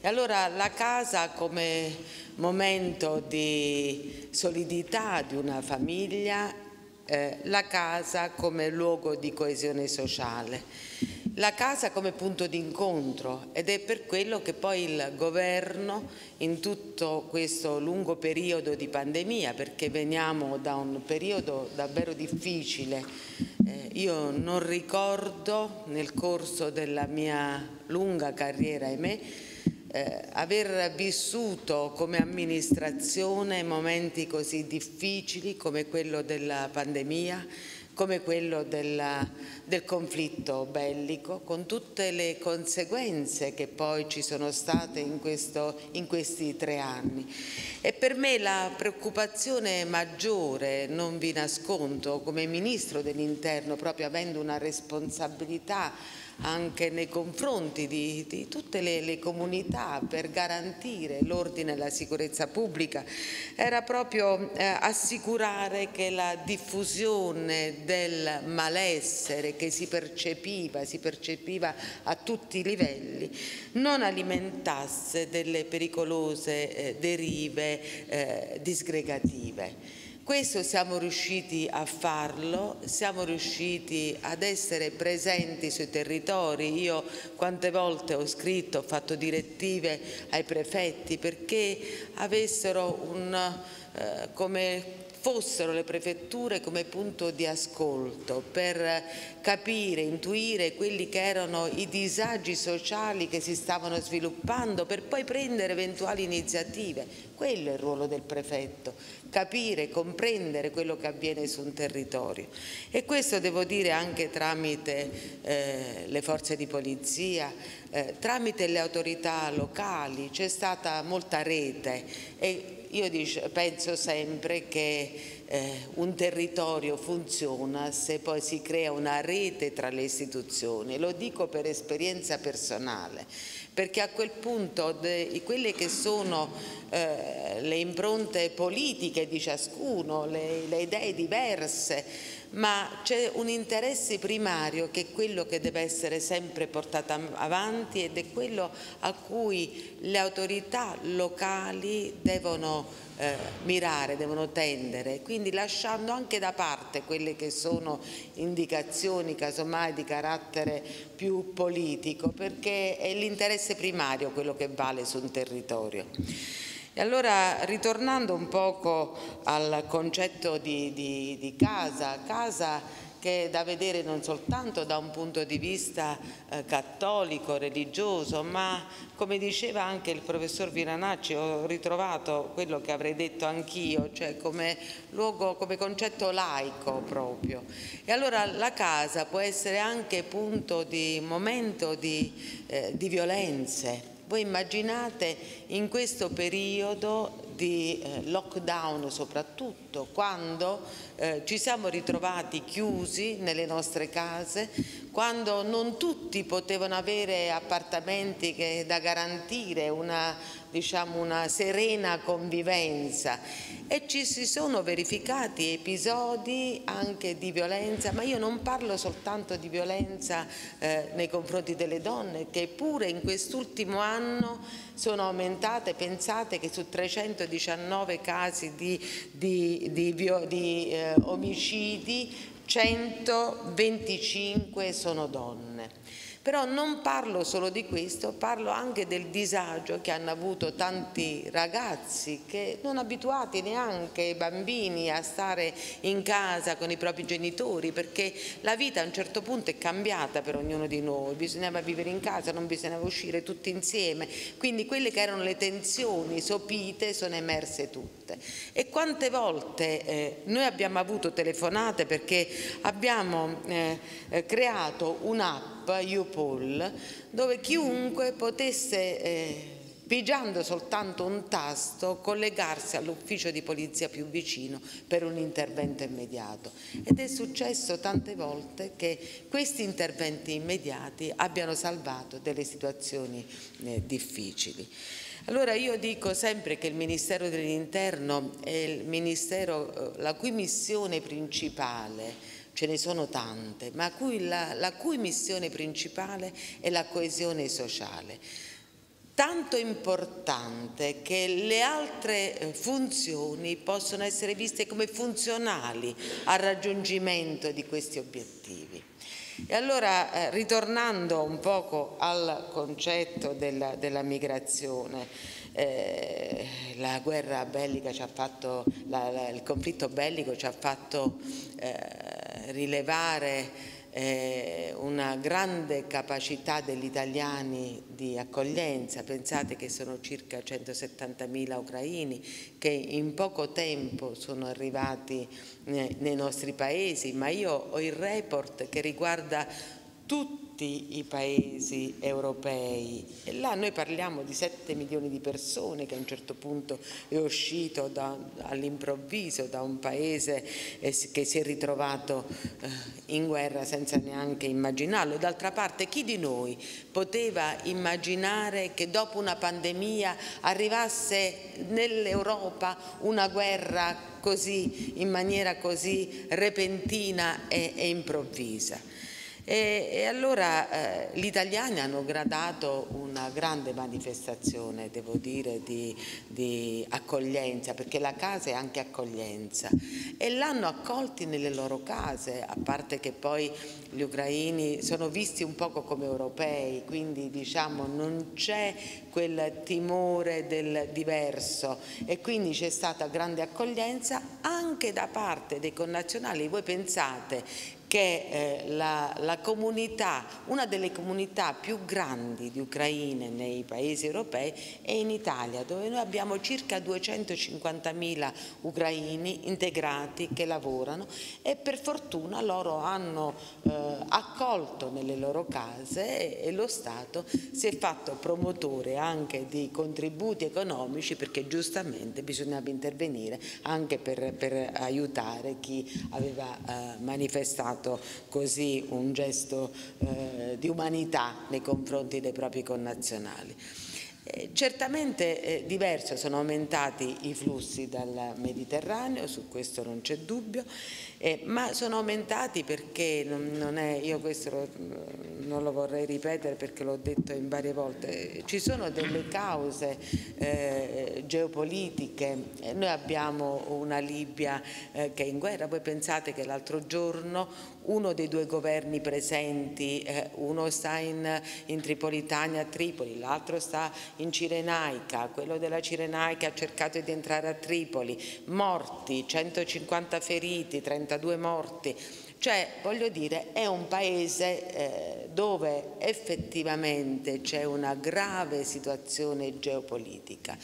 E allora la casa come momento di solidità di una famiglia, eh, la casa come luogo di coesione sociale la casa come punto di incontro ed è per quello che poi il governo in tutto questo lungo periodo di pandemia, perché veniamo da un periodo davvero difficile, eh, io non ricordo nel corso della mia lunga carriera, ahimè, eh, aver vissuto come amministrazione momenti così difficili come quello della pandemia, come quello della, del conflitto bellico, con tutte le conseguenze che poi ci sono state in, questo, in questi tre anni. E per me la preoccupazione maggiore, non vi nascondo, come Ministro dell'Interno, proprio avendo una responsabilità anche nei confronti di, di tutte le, le, comunità per garantire l'ordine e la sicurezza pubblica era proprio eh, assicurare che la diffusione del malessere che si percepiva, si percepiva a tutti i livelli, non alimentasse delle pericolose eh, derive eh, disgregative. Questo siamo riusciti a farlo, siamo riusciti ad essere presenti sui territori. Io quante volte ho scritto, ho fatto direttive ai prefetti perché avessero un, eh, come fossero le prefetture come punto di ascolto per capire, intuire quelli che erano i disagi sociali che si stavano sviluppando per poi prendere eventuali iniziative. Quello è il ruolo del prefetto, capire, comprendere quello che avviene su un territorio. E questo devo dire anche tramite eh, le forze di polizia, eh, tramite le autorità locali, c'è stata molta rete e io dice, penso sempre che eh, un territorio funziona se poi si crea una rete tra le istituzioni, lo dico per esperienza personale, perché a quel punto de, quelle che sono eh, le impronte politiche di ciascuno, le, le idee diverse, ma c'è un interesse primario che è quello che deve essere sempre portato avanti ed è quello a cui le autorità locali devono eh, mirare, devono tendere, quindi lasciando anche da parte quelle che sono indicazioni casomai di carattere più politico, perché è l'interesse primario quello che vale su un territorio. E allora ritornando un poco al concetto di, di, di casa, casa che è da vedere non soltanto da un punto di vista eh, cattolico, religioso, ma come diceva anche il professor Viranacci, ho ritrovato quello che avrei detto anch'io, cioè come luogo, come concetto laico proprio. E allora la casa può essere anche punto di momento di, eh, di violenze, voi immaginate in questo periodo di eh, lockdown soprattutto, quando eh, ci siamo ritrovati chiusi nelle nostre case, quando non tutti potevano avere appartamenti che, da garantire una, diciamo, una serena convivenza e ci si sono verificati episodi anche di violenza, ma io non parlo soltanto di violenza eh, nei confronti delle donne, che pure in quest'ultimo anno sono aumentate, pensate che su 319 casi di, di, di, di eh, omicidi 125 sono donne. Però non parlo solo di questo, parlo anche del disagio che hanno avuto tanti ragazzi che non abituati neanche i bambini a stare in casa con i propri genitori perché la vita a un certo punto è cambiata per ognuno di noi, bisognava vivere in casa, non bisognava uscire tutti insieme, quindi quelle che erano le tensioni sopite sono emerse tutte. E quante volte eh, noi abbiamo avuto telefonate perché abbiamo eh, eh creato un'app UPOL dove chiunque potesse, eh, pigiando soltanto un tasto, collegarsi all'ufficio di polizia più vicino per un intervento immediato. Ed è successo tante volte che questi interventi immediati abbiano salvato delle situazioni eh, difficili. Allora io dico sempre che il Ministero dell'Interno è il Ministero eh, la cui missione principale ce ne sono tante, ma cui la, la cui missione principale è la coesione sociale tanto importante che le altre eh, funzioni possono essere viste come funzionali al raggiungimento di questi obiettivi. E allora, eh, ritornando un poco al concetto della, della migrazione, eh, la guerra bellica ci ha fatto, la, la, il conflitto bellico ci ha fatto eh, rilevare eh, una grande capacità degli italiani di accoglienza, pensate che sono circa 170.000 ucraini che in poco tempo sono arrivati nei, nei nostri paesi, ma io ho il report che riguarda tutti tutti i paesi europei. E là noi parliamo di 7 milioni di persone che a un certo punto è uscito all'improvviso da un paese eh, che si è ritrovato eh, in guerra senza neanche immaginarlo. D'altra parte chi di noi poteva immaginare che dopo una pandemia arrivasse nell'Europa una guerra così, in maniera così repentina e, e improvvisa? E, e allora eh, gli italiani hanno gradato una grande manifestazione, devo dire, di, di, accoglienza, perché la casa è anche accoglienza, e l'hanno accolti nelle loro case, a parte che poi gli ucraini sono visti un poco come europei, quindi diciamo non c'è quel timore del diverso e quindi c'è stata grande accoglienza anche da parte dei connazionali. Voi pensate che eh, la, la, comunità, una delle comunità più grandi di ucraine nei paesi europei è in Italia, dove noi abbiamo circa 250.000 ucraini integrati che lavorano e per fortuna loro hanno eh, accolto nelle loro case e, e lo Stato si è fatto promotore anche di contributi economici perché giustamente bisognava intervenire anche per, per aiutare chi aveva eh, manifestato fatto così un gesto eh, di umanità nei confronti dei propri connazionali. Eh, certamente eh, diverso sono aumentati i flussi dal Mediterraneo, su questo non c'è dubbio, eh, ma sono aumentati perché non, non è, io questo lo, non lo vorrei ripetere perché l'ho detto in varie volte, ci sono delle cause eh, geopolitiche, noi abbiamo una Libia eh, che è in guerra, voi pensate che l'altro giorno uno dei due governi presenti, eh, uno sta in, in Tripolitania a Tripoli, l'altro sta in Cirenaica, quello della Cirenaica ha cercato di entrare a Tripoli, morti, 150 feriti, 32 morti, cioè, voglio dire, è un paese eh, dove effettivamente c'è una grave situazione geopolitica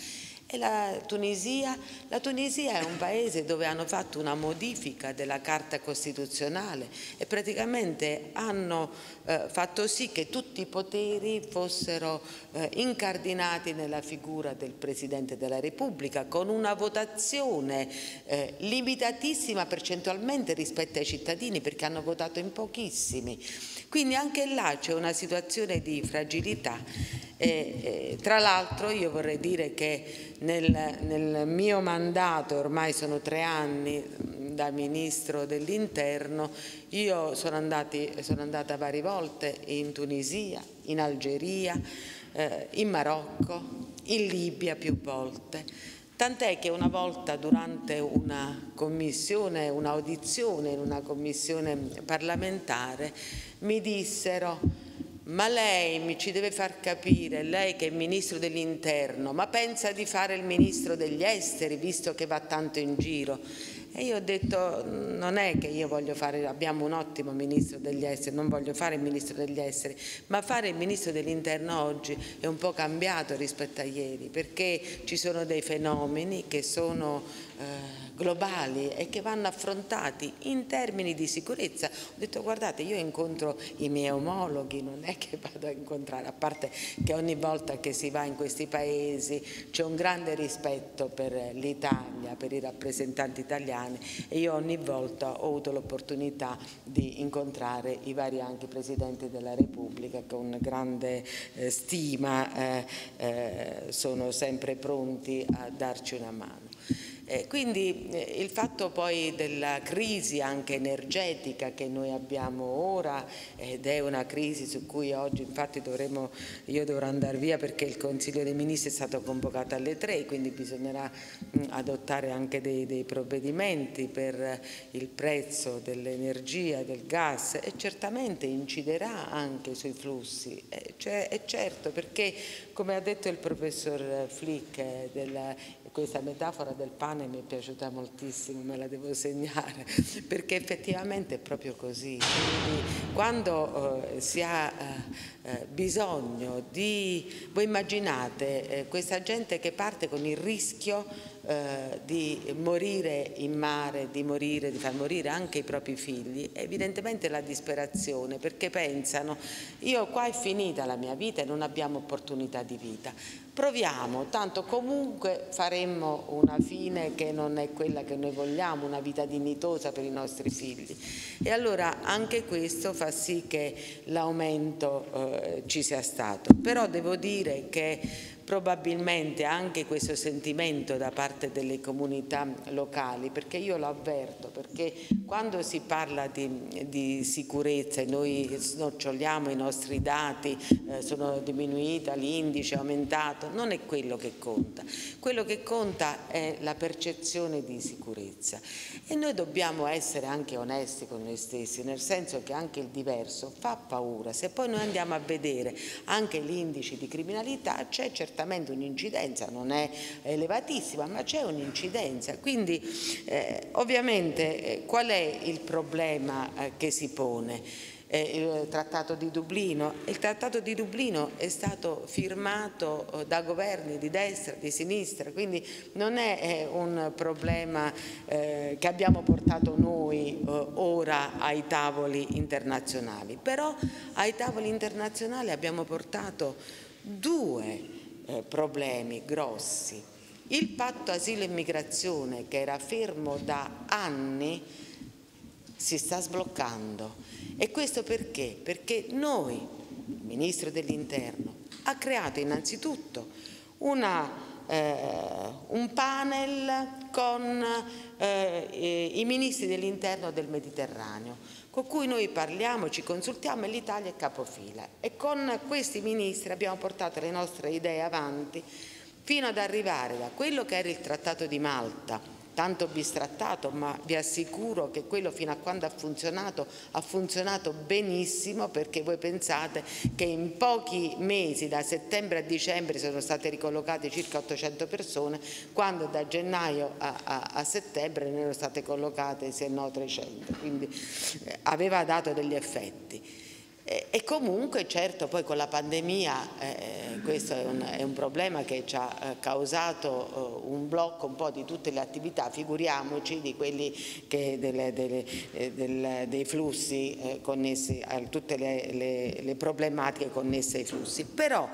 e la Tunisia? La Tunisia è un paese dove hanno fatto una modifica della Carta Costituzionale e praticamente hanno eh, fatto sì che tutti i poteri fossero eh, incardinati nella figura del Presidente della Repubblica con una votazione eh, limitatissima percentualmente rispetto ai cittadini perché hanno votato in pochissimi. Quindi anche là c'è una situazione di fragilità e, e, tra l'altro io vorrei dire che nel, nel mio mandato, ormai sono tre anni da Ministro dell'Interno, io sono, andati, sono, andata varie volte in Tunisia, in Algeria, eh, in Marocco, in Libia più volte. Tant'è che una volta durante una commissione, un'audizione in una commissione parlamentare mi dissero ma lei mi ci deve far capire, lei che è Ministro dell'Interno, ma pensa di fare il Ministro degli Esteri visto che va tanto in giro? E io ho detto non è che io voglio fare, abbiamo un ottimo Ministro degli Esteri, non voglio fare il Ministro degli Esteri, ma fare il Ministro dell'Interno oggi è un po' cambiato rispetto a ieri perché ci sono dei fenomeni che sono globali e che vanno affrontati in termini di sicurezza. Ho detto guardate io incontro i miei omologhi, non è che vado a incontrare, a parte che ogni volta che si va in questi paesi c'è un grande rispetto per l'Italia, per i rappresentanti italiani e io ogni volta ho avuto l'opportunità di incontrare i vari anche presidenti della Repubblica con grande eh, stima eh, eh, sono sempre pronti a darci una mano. Eh, quindi eh, il fatto poi della crisi anche energetica che noi abbiamo ora ed è una crisi su cui oggi infatti dovremo, io dovrò andare via perché il Consiglio dei Ministri è stato convocato alle tre quindi bisognerà mh, adottare anche dei, dei, provvedimenti per il prezzo dell'energia, del gas e certamente inciderà anche sui flussi, eh, cioè, è certo perché come ha detto il professor Flick eh, della, questa metafora del pane mi è piaciuta moltissimo, me la devo segnare, perché effettivamente è proprio così. Quindi, quando eh, si ha eh, eh, bisogno di, voi immaginate eh, questa gente che parte con il rischio eh, di morire in mare, di morire, di far morire anche i propri figli, evidentemente la disperazione perché pensano io qua è finita la mia vita e non abbiamo opportunità di vita. Proviamo, tanto comunque faremmo una fine che non è quella che noi vogliamo, una vita dignitosa per i nostri figli. E allora anche questo fa sì che l'aumento eh, ci sia stato. Però devo dire che probabilmente anche questo sentimento da parte delle comunità locali, perché io lo avverto, perché quando si parla di, di sicurezza e noi snoccioliamo i nostri dati, eh, sono diminuita, l'indice è aumentato, non è quello che conta, quello che conta è la percezione di sicurezza. E noi dobbiamo essere anche onesti con noi stessi, nel senso che anche il diverso fa paura, se poi noi andiamo a vedere anche gli indici di criminalità c'è certamente certamente un'incidenza, non è elevatissima, ma c'è un'incidenza. Quindi eh, ovviamente eh, qual è il problema eh, che si pone? Eh, il Trattato di Dublino. Il Trattato di Dublino è stato firmato eh, da governi di destra, di sinistra, quindi non è eh, un problema eh, che abbiamo portato noi eh, ora ai tavoli internazionali, però ai tavoli internazionali abbiamo portato due eh, problemi grossi. Il patto asilo e immigrazione che era fermo da anni si sta sbloccando e questo perché? Perché noi, il Ministro dell'Interno, ha creato innanzitutto una, eh, un panel con eh, i ministri dell'Interno del Mediterraneo con cui noi parliamo, ci consultiamo e l'Italia è capofila. E con questi ministri abbiamo portato le nostre idee avanti fino ad arrivare da quello che era il Trattato di Malta tanto bistrattato, ma vi assicuro che quello fino a quando ha funzionato ha funzionato benissimo perché voi pensate che in pochi mesi, da settembre a dicembre, sono state ricollocate circa 800 persone, quando da gennaio a, a, a settembre ne erano state collocate se no 300, quindi eh, aveva dato degli effetti. E comunque certo poi con la pandemia eh, questo è un, è un, problema che ci ha eh, causato eh, un blocco un po' di tutte le attività, figuriamoci di quelli che delle, delle, eh, del, dei flussi eh, connessi a tutte le, le, le problematiche connesse ai flussi. Però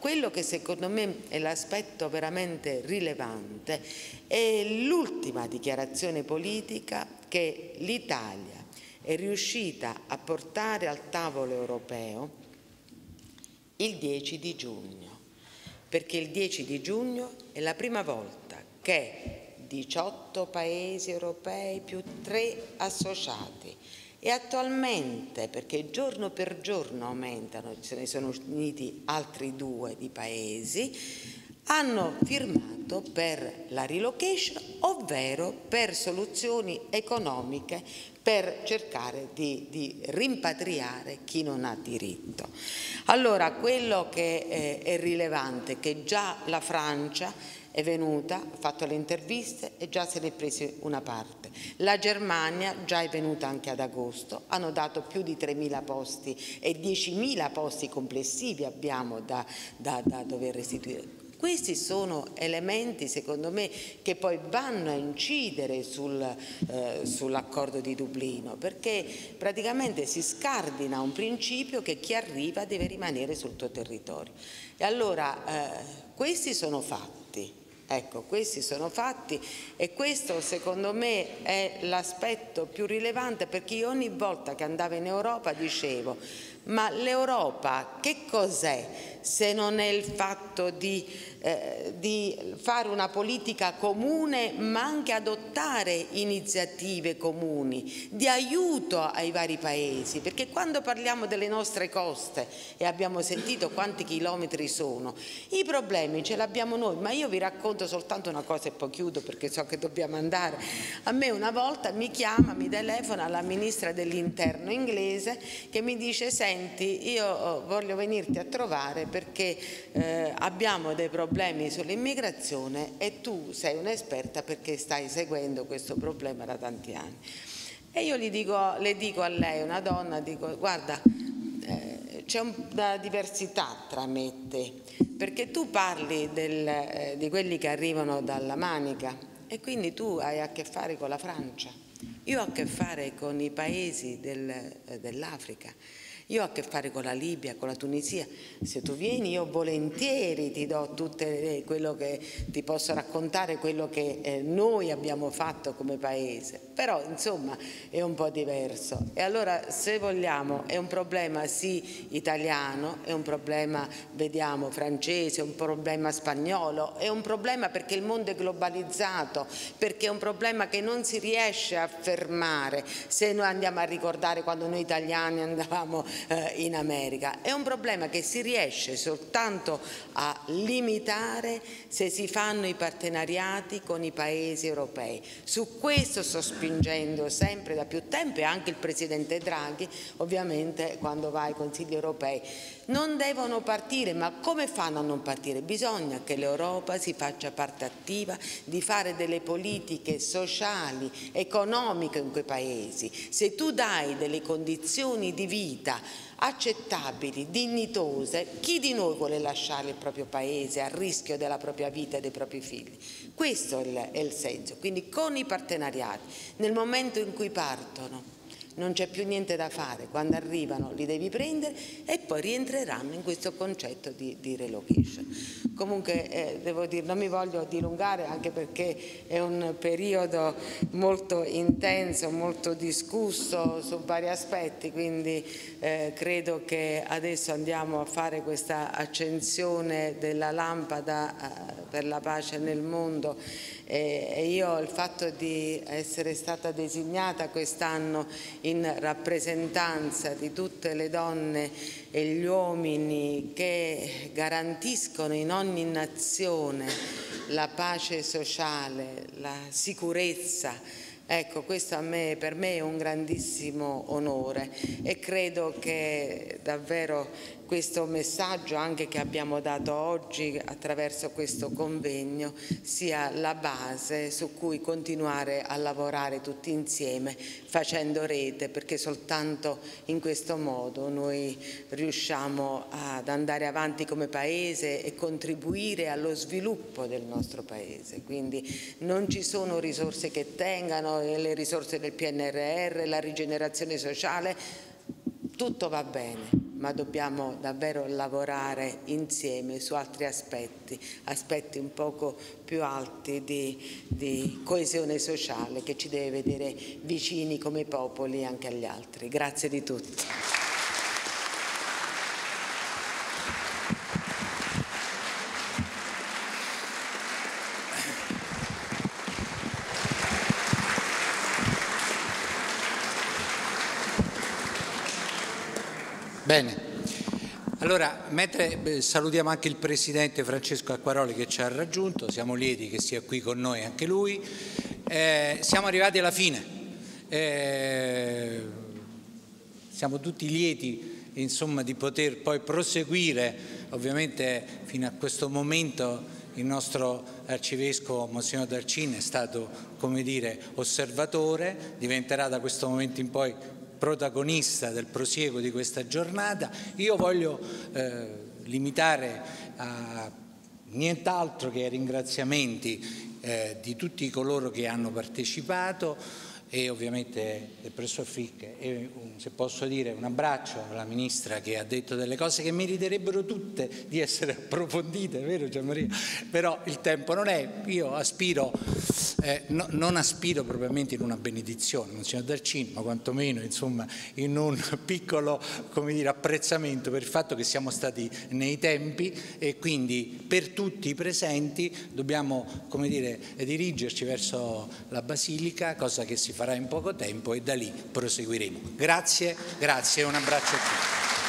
quello che secondo me è l'aspetto veramente rilevante è l'ultima dichiarazione politica che l'Italia è riuscita a portare al tavolo europeo il 10 di giugno, perché il 10 di giugno è la prima volta che 18 paesi europei più 3 associati. E attualmente, perché giorno per giorno aumentano, se ne sono uniti altri due di paesi, hanno firmato per la relocation, ovvero per soluzioni economiche per cercare di, di, rimpatriare chi non ha diritto. Allora, quello che eh, è rilevante è che già la Francia è venuta, ha fatto le interviste e già se ne è prese una parte. La Germania già è venuta anche ad agosto, hanno dato più di 3.000 posti e 10.000 posti complessivi abbiamo da, da, da dover restituire. Questi sono elementi, secondo me, che poi vanno a incidere sul, eh, sull'accordo di Dublino, perché praticamente si scardina un principio che chi arriva deve rimanere sul tuo territorio. E allora eh, questi sono fatti. Ecco, questi sono fatti e questo secondo me è l'aspetto più rilevante perché io ogni volta che andavo in Europa dicevo ma l'Europa che cos'è se non è il fatto di, eh, di, fare una politica comune ma anche adottare iniziative comuni di aiuto ai vari paesi. Perché quando parliamo delle nostre coste e abbiamo sentito quanti chilometri sono i problemi ce l'abbiamo noi. Ma io vi racconto soltanto una cosa e poi chiudo perché so che dobbiamo andare. A me una volta mi chiama mi telefona la ministra dell'interno inglese che mi dice senti io oh, voglio venirti a trovare perché eh, abbiamo dei problemi sull'immigrazione e tu sei un'esperta perché stai seguendo questo problema da tanti anni. E io dico, le dico a lei, una donna, dico guarda, eh, c'è una diversità tra me e te, perché tu parli del, eh, di quelli che arrivano dalla Manica e quindi tu hai a che fare con la Francia, io ho a che fare con i paesi del, eh, dell'Africa. Io ho a che fare con la Libia, con la Tunisia, se tu vieni io volentieri ti do tutto quello che ti posso raccontare, quello che eh, noi abbiamo fatto come paese, però insomma è un po' diverso e allora se vogliamo è un problema sì italiano, è un problema vediamo francese, è un problema spagnolo, è un problema perché il mondo è globalizzato, perché è un problema che non si riesce a fermare se noi andiamo a ricordare quando noi italiani andavamo eh, in America. È un problema che si riesce soltanto a limitare se si fanno i partenariati con i paesi europei. Su questo sto spingendo sempre da più tempo e anche il Presidente Draghi ovviamente quando va ai Consigli europei. Non devono partire, ma come fanno a non partire? Bisogna che l'Europa si faccia parte attiva di fare delle politiche sociali, economiche in quei paesi. Se tu dai delle condizioni di vita accettabili, dignitose, chi di noi vuole lasciare il proprio paese a rischio della propria vita e dei propri figli? Questo è il, è il senso, quindi con i partenariati, nel momento in cui partono, non c'è più niente da fare, quando arrivano li devi prendere e poi rientreranno in questo concetto di, di relocation. Comunque eh, devo dire, non mi voglio dilungare anche perché è un periodo molto intenso, molto discusso su vari aspetti, quindi eh, credo che adesso andiamo a fare questa accensione della lampada eh, per la pace nel mondo e io il fatto di essere stata designata quest'anno in rappresentanza di tutte le donne e gli uomini che garantiscono in ogni nazione la pace sociale, la sicurezza, Ecco, questo me, per me è un grandissimo onore e credo che davvero questo messaggio anche che abbiamo dato oggi attraverso questo convegno sia la base su cui continuare a lavorare tutti insieme facendo rete perché soltanto in questo modo noi riusciamo ad andare avanti come Paese e contribuire allo sviluppo del nostro Paese. Quindi non ci sono risorse che tengano, le risorse del PNRR, la rigenerazione sociale, tutto va bene ma dobbiamo davvero lavorare insieme su altri aspetti, aspetti un poco più alti di, di coesione sociale che ci deve vedere vicini come popoli anche agli altri. Grazie di tutto. Bene, allora mentre eh, salutiamo anche il Presidente Francesco Acquaroli che ci ha raggiunto, siamo lieti che sia qui con noi anche lui, eh, siamo arrivati alla fine, eh, siamo tutti lieti insomma, di poter poi proseguire ovviamente fino a questo momento il nostro arcivescovo Monsignor Darcini è stato come dire osservatore, diventerà da questo momento in poi protagonista del prosieguo di questa giornata. Io voglio eh, limitare a nient'altro che ai ringraziamenti eh, di tutti coloro che hanno partecipato e ovviamente professor Frick e un, se posso dire un abbraccio alla Ministra che ha detto delle cose che meriterebbero tutte di essere <laughs> approfondite, vero Gianmaria? Però il tempo non è, io aspiro, eh, no, non aspiro propriamente in una benedizione, non signor Darcini, ma quantomeno insomma in un <laughs> piccolo dire, apprezzamento per il fatto che siamo stati nei tempi e quindi per tutti i presenti dobbiamo come dire, dirigerci verso la Basilica, cosa che si fa farà in poco tempo e da lì proseguiremo. Grazie, grazie e un abbraccio a tutti.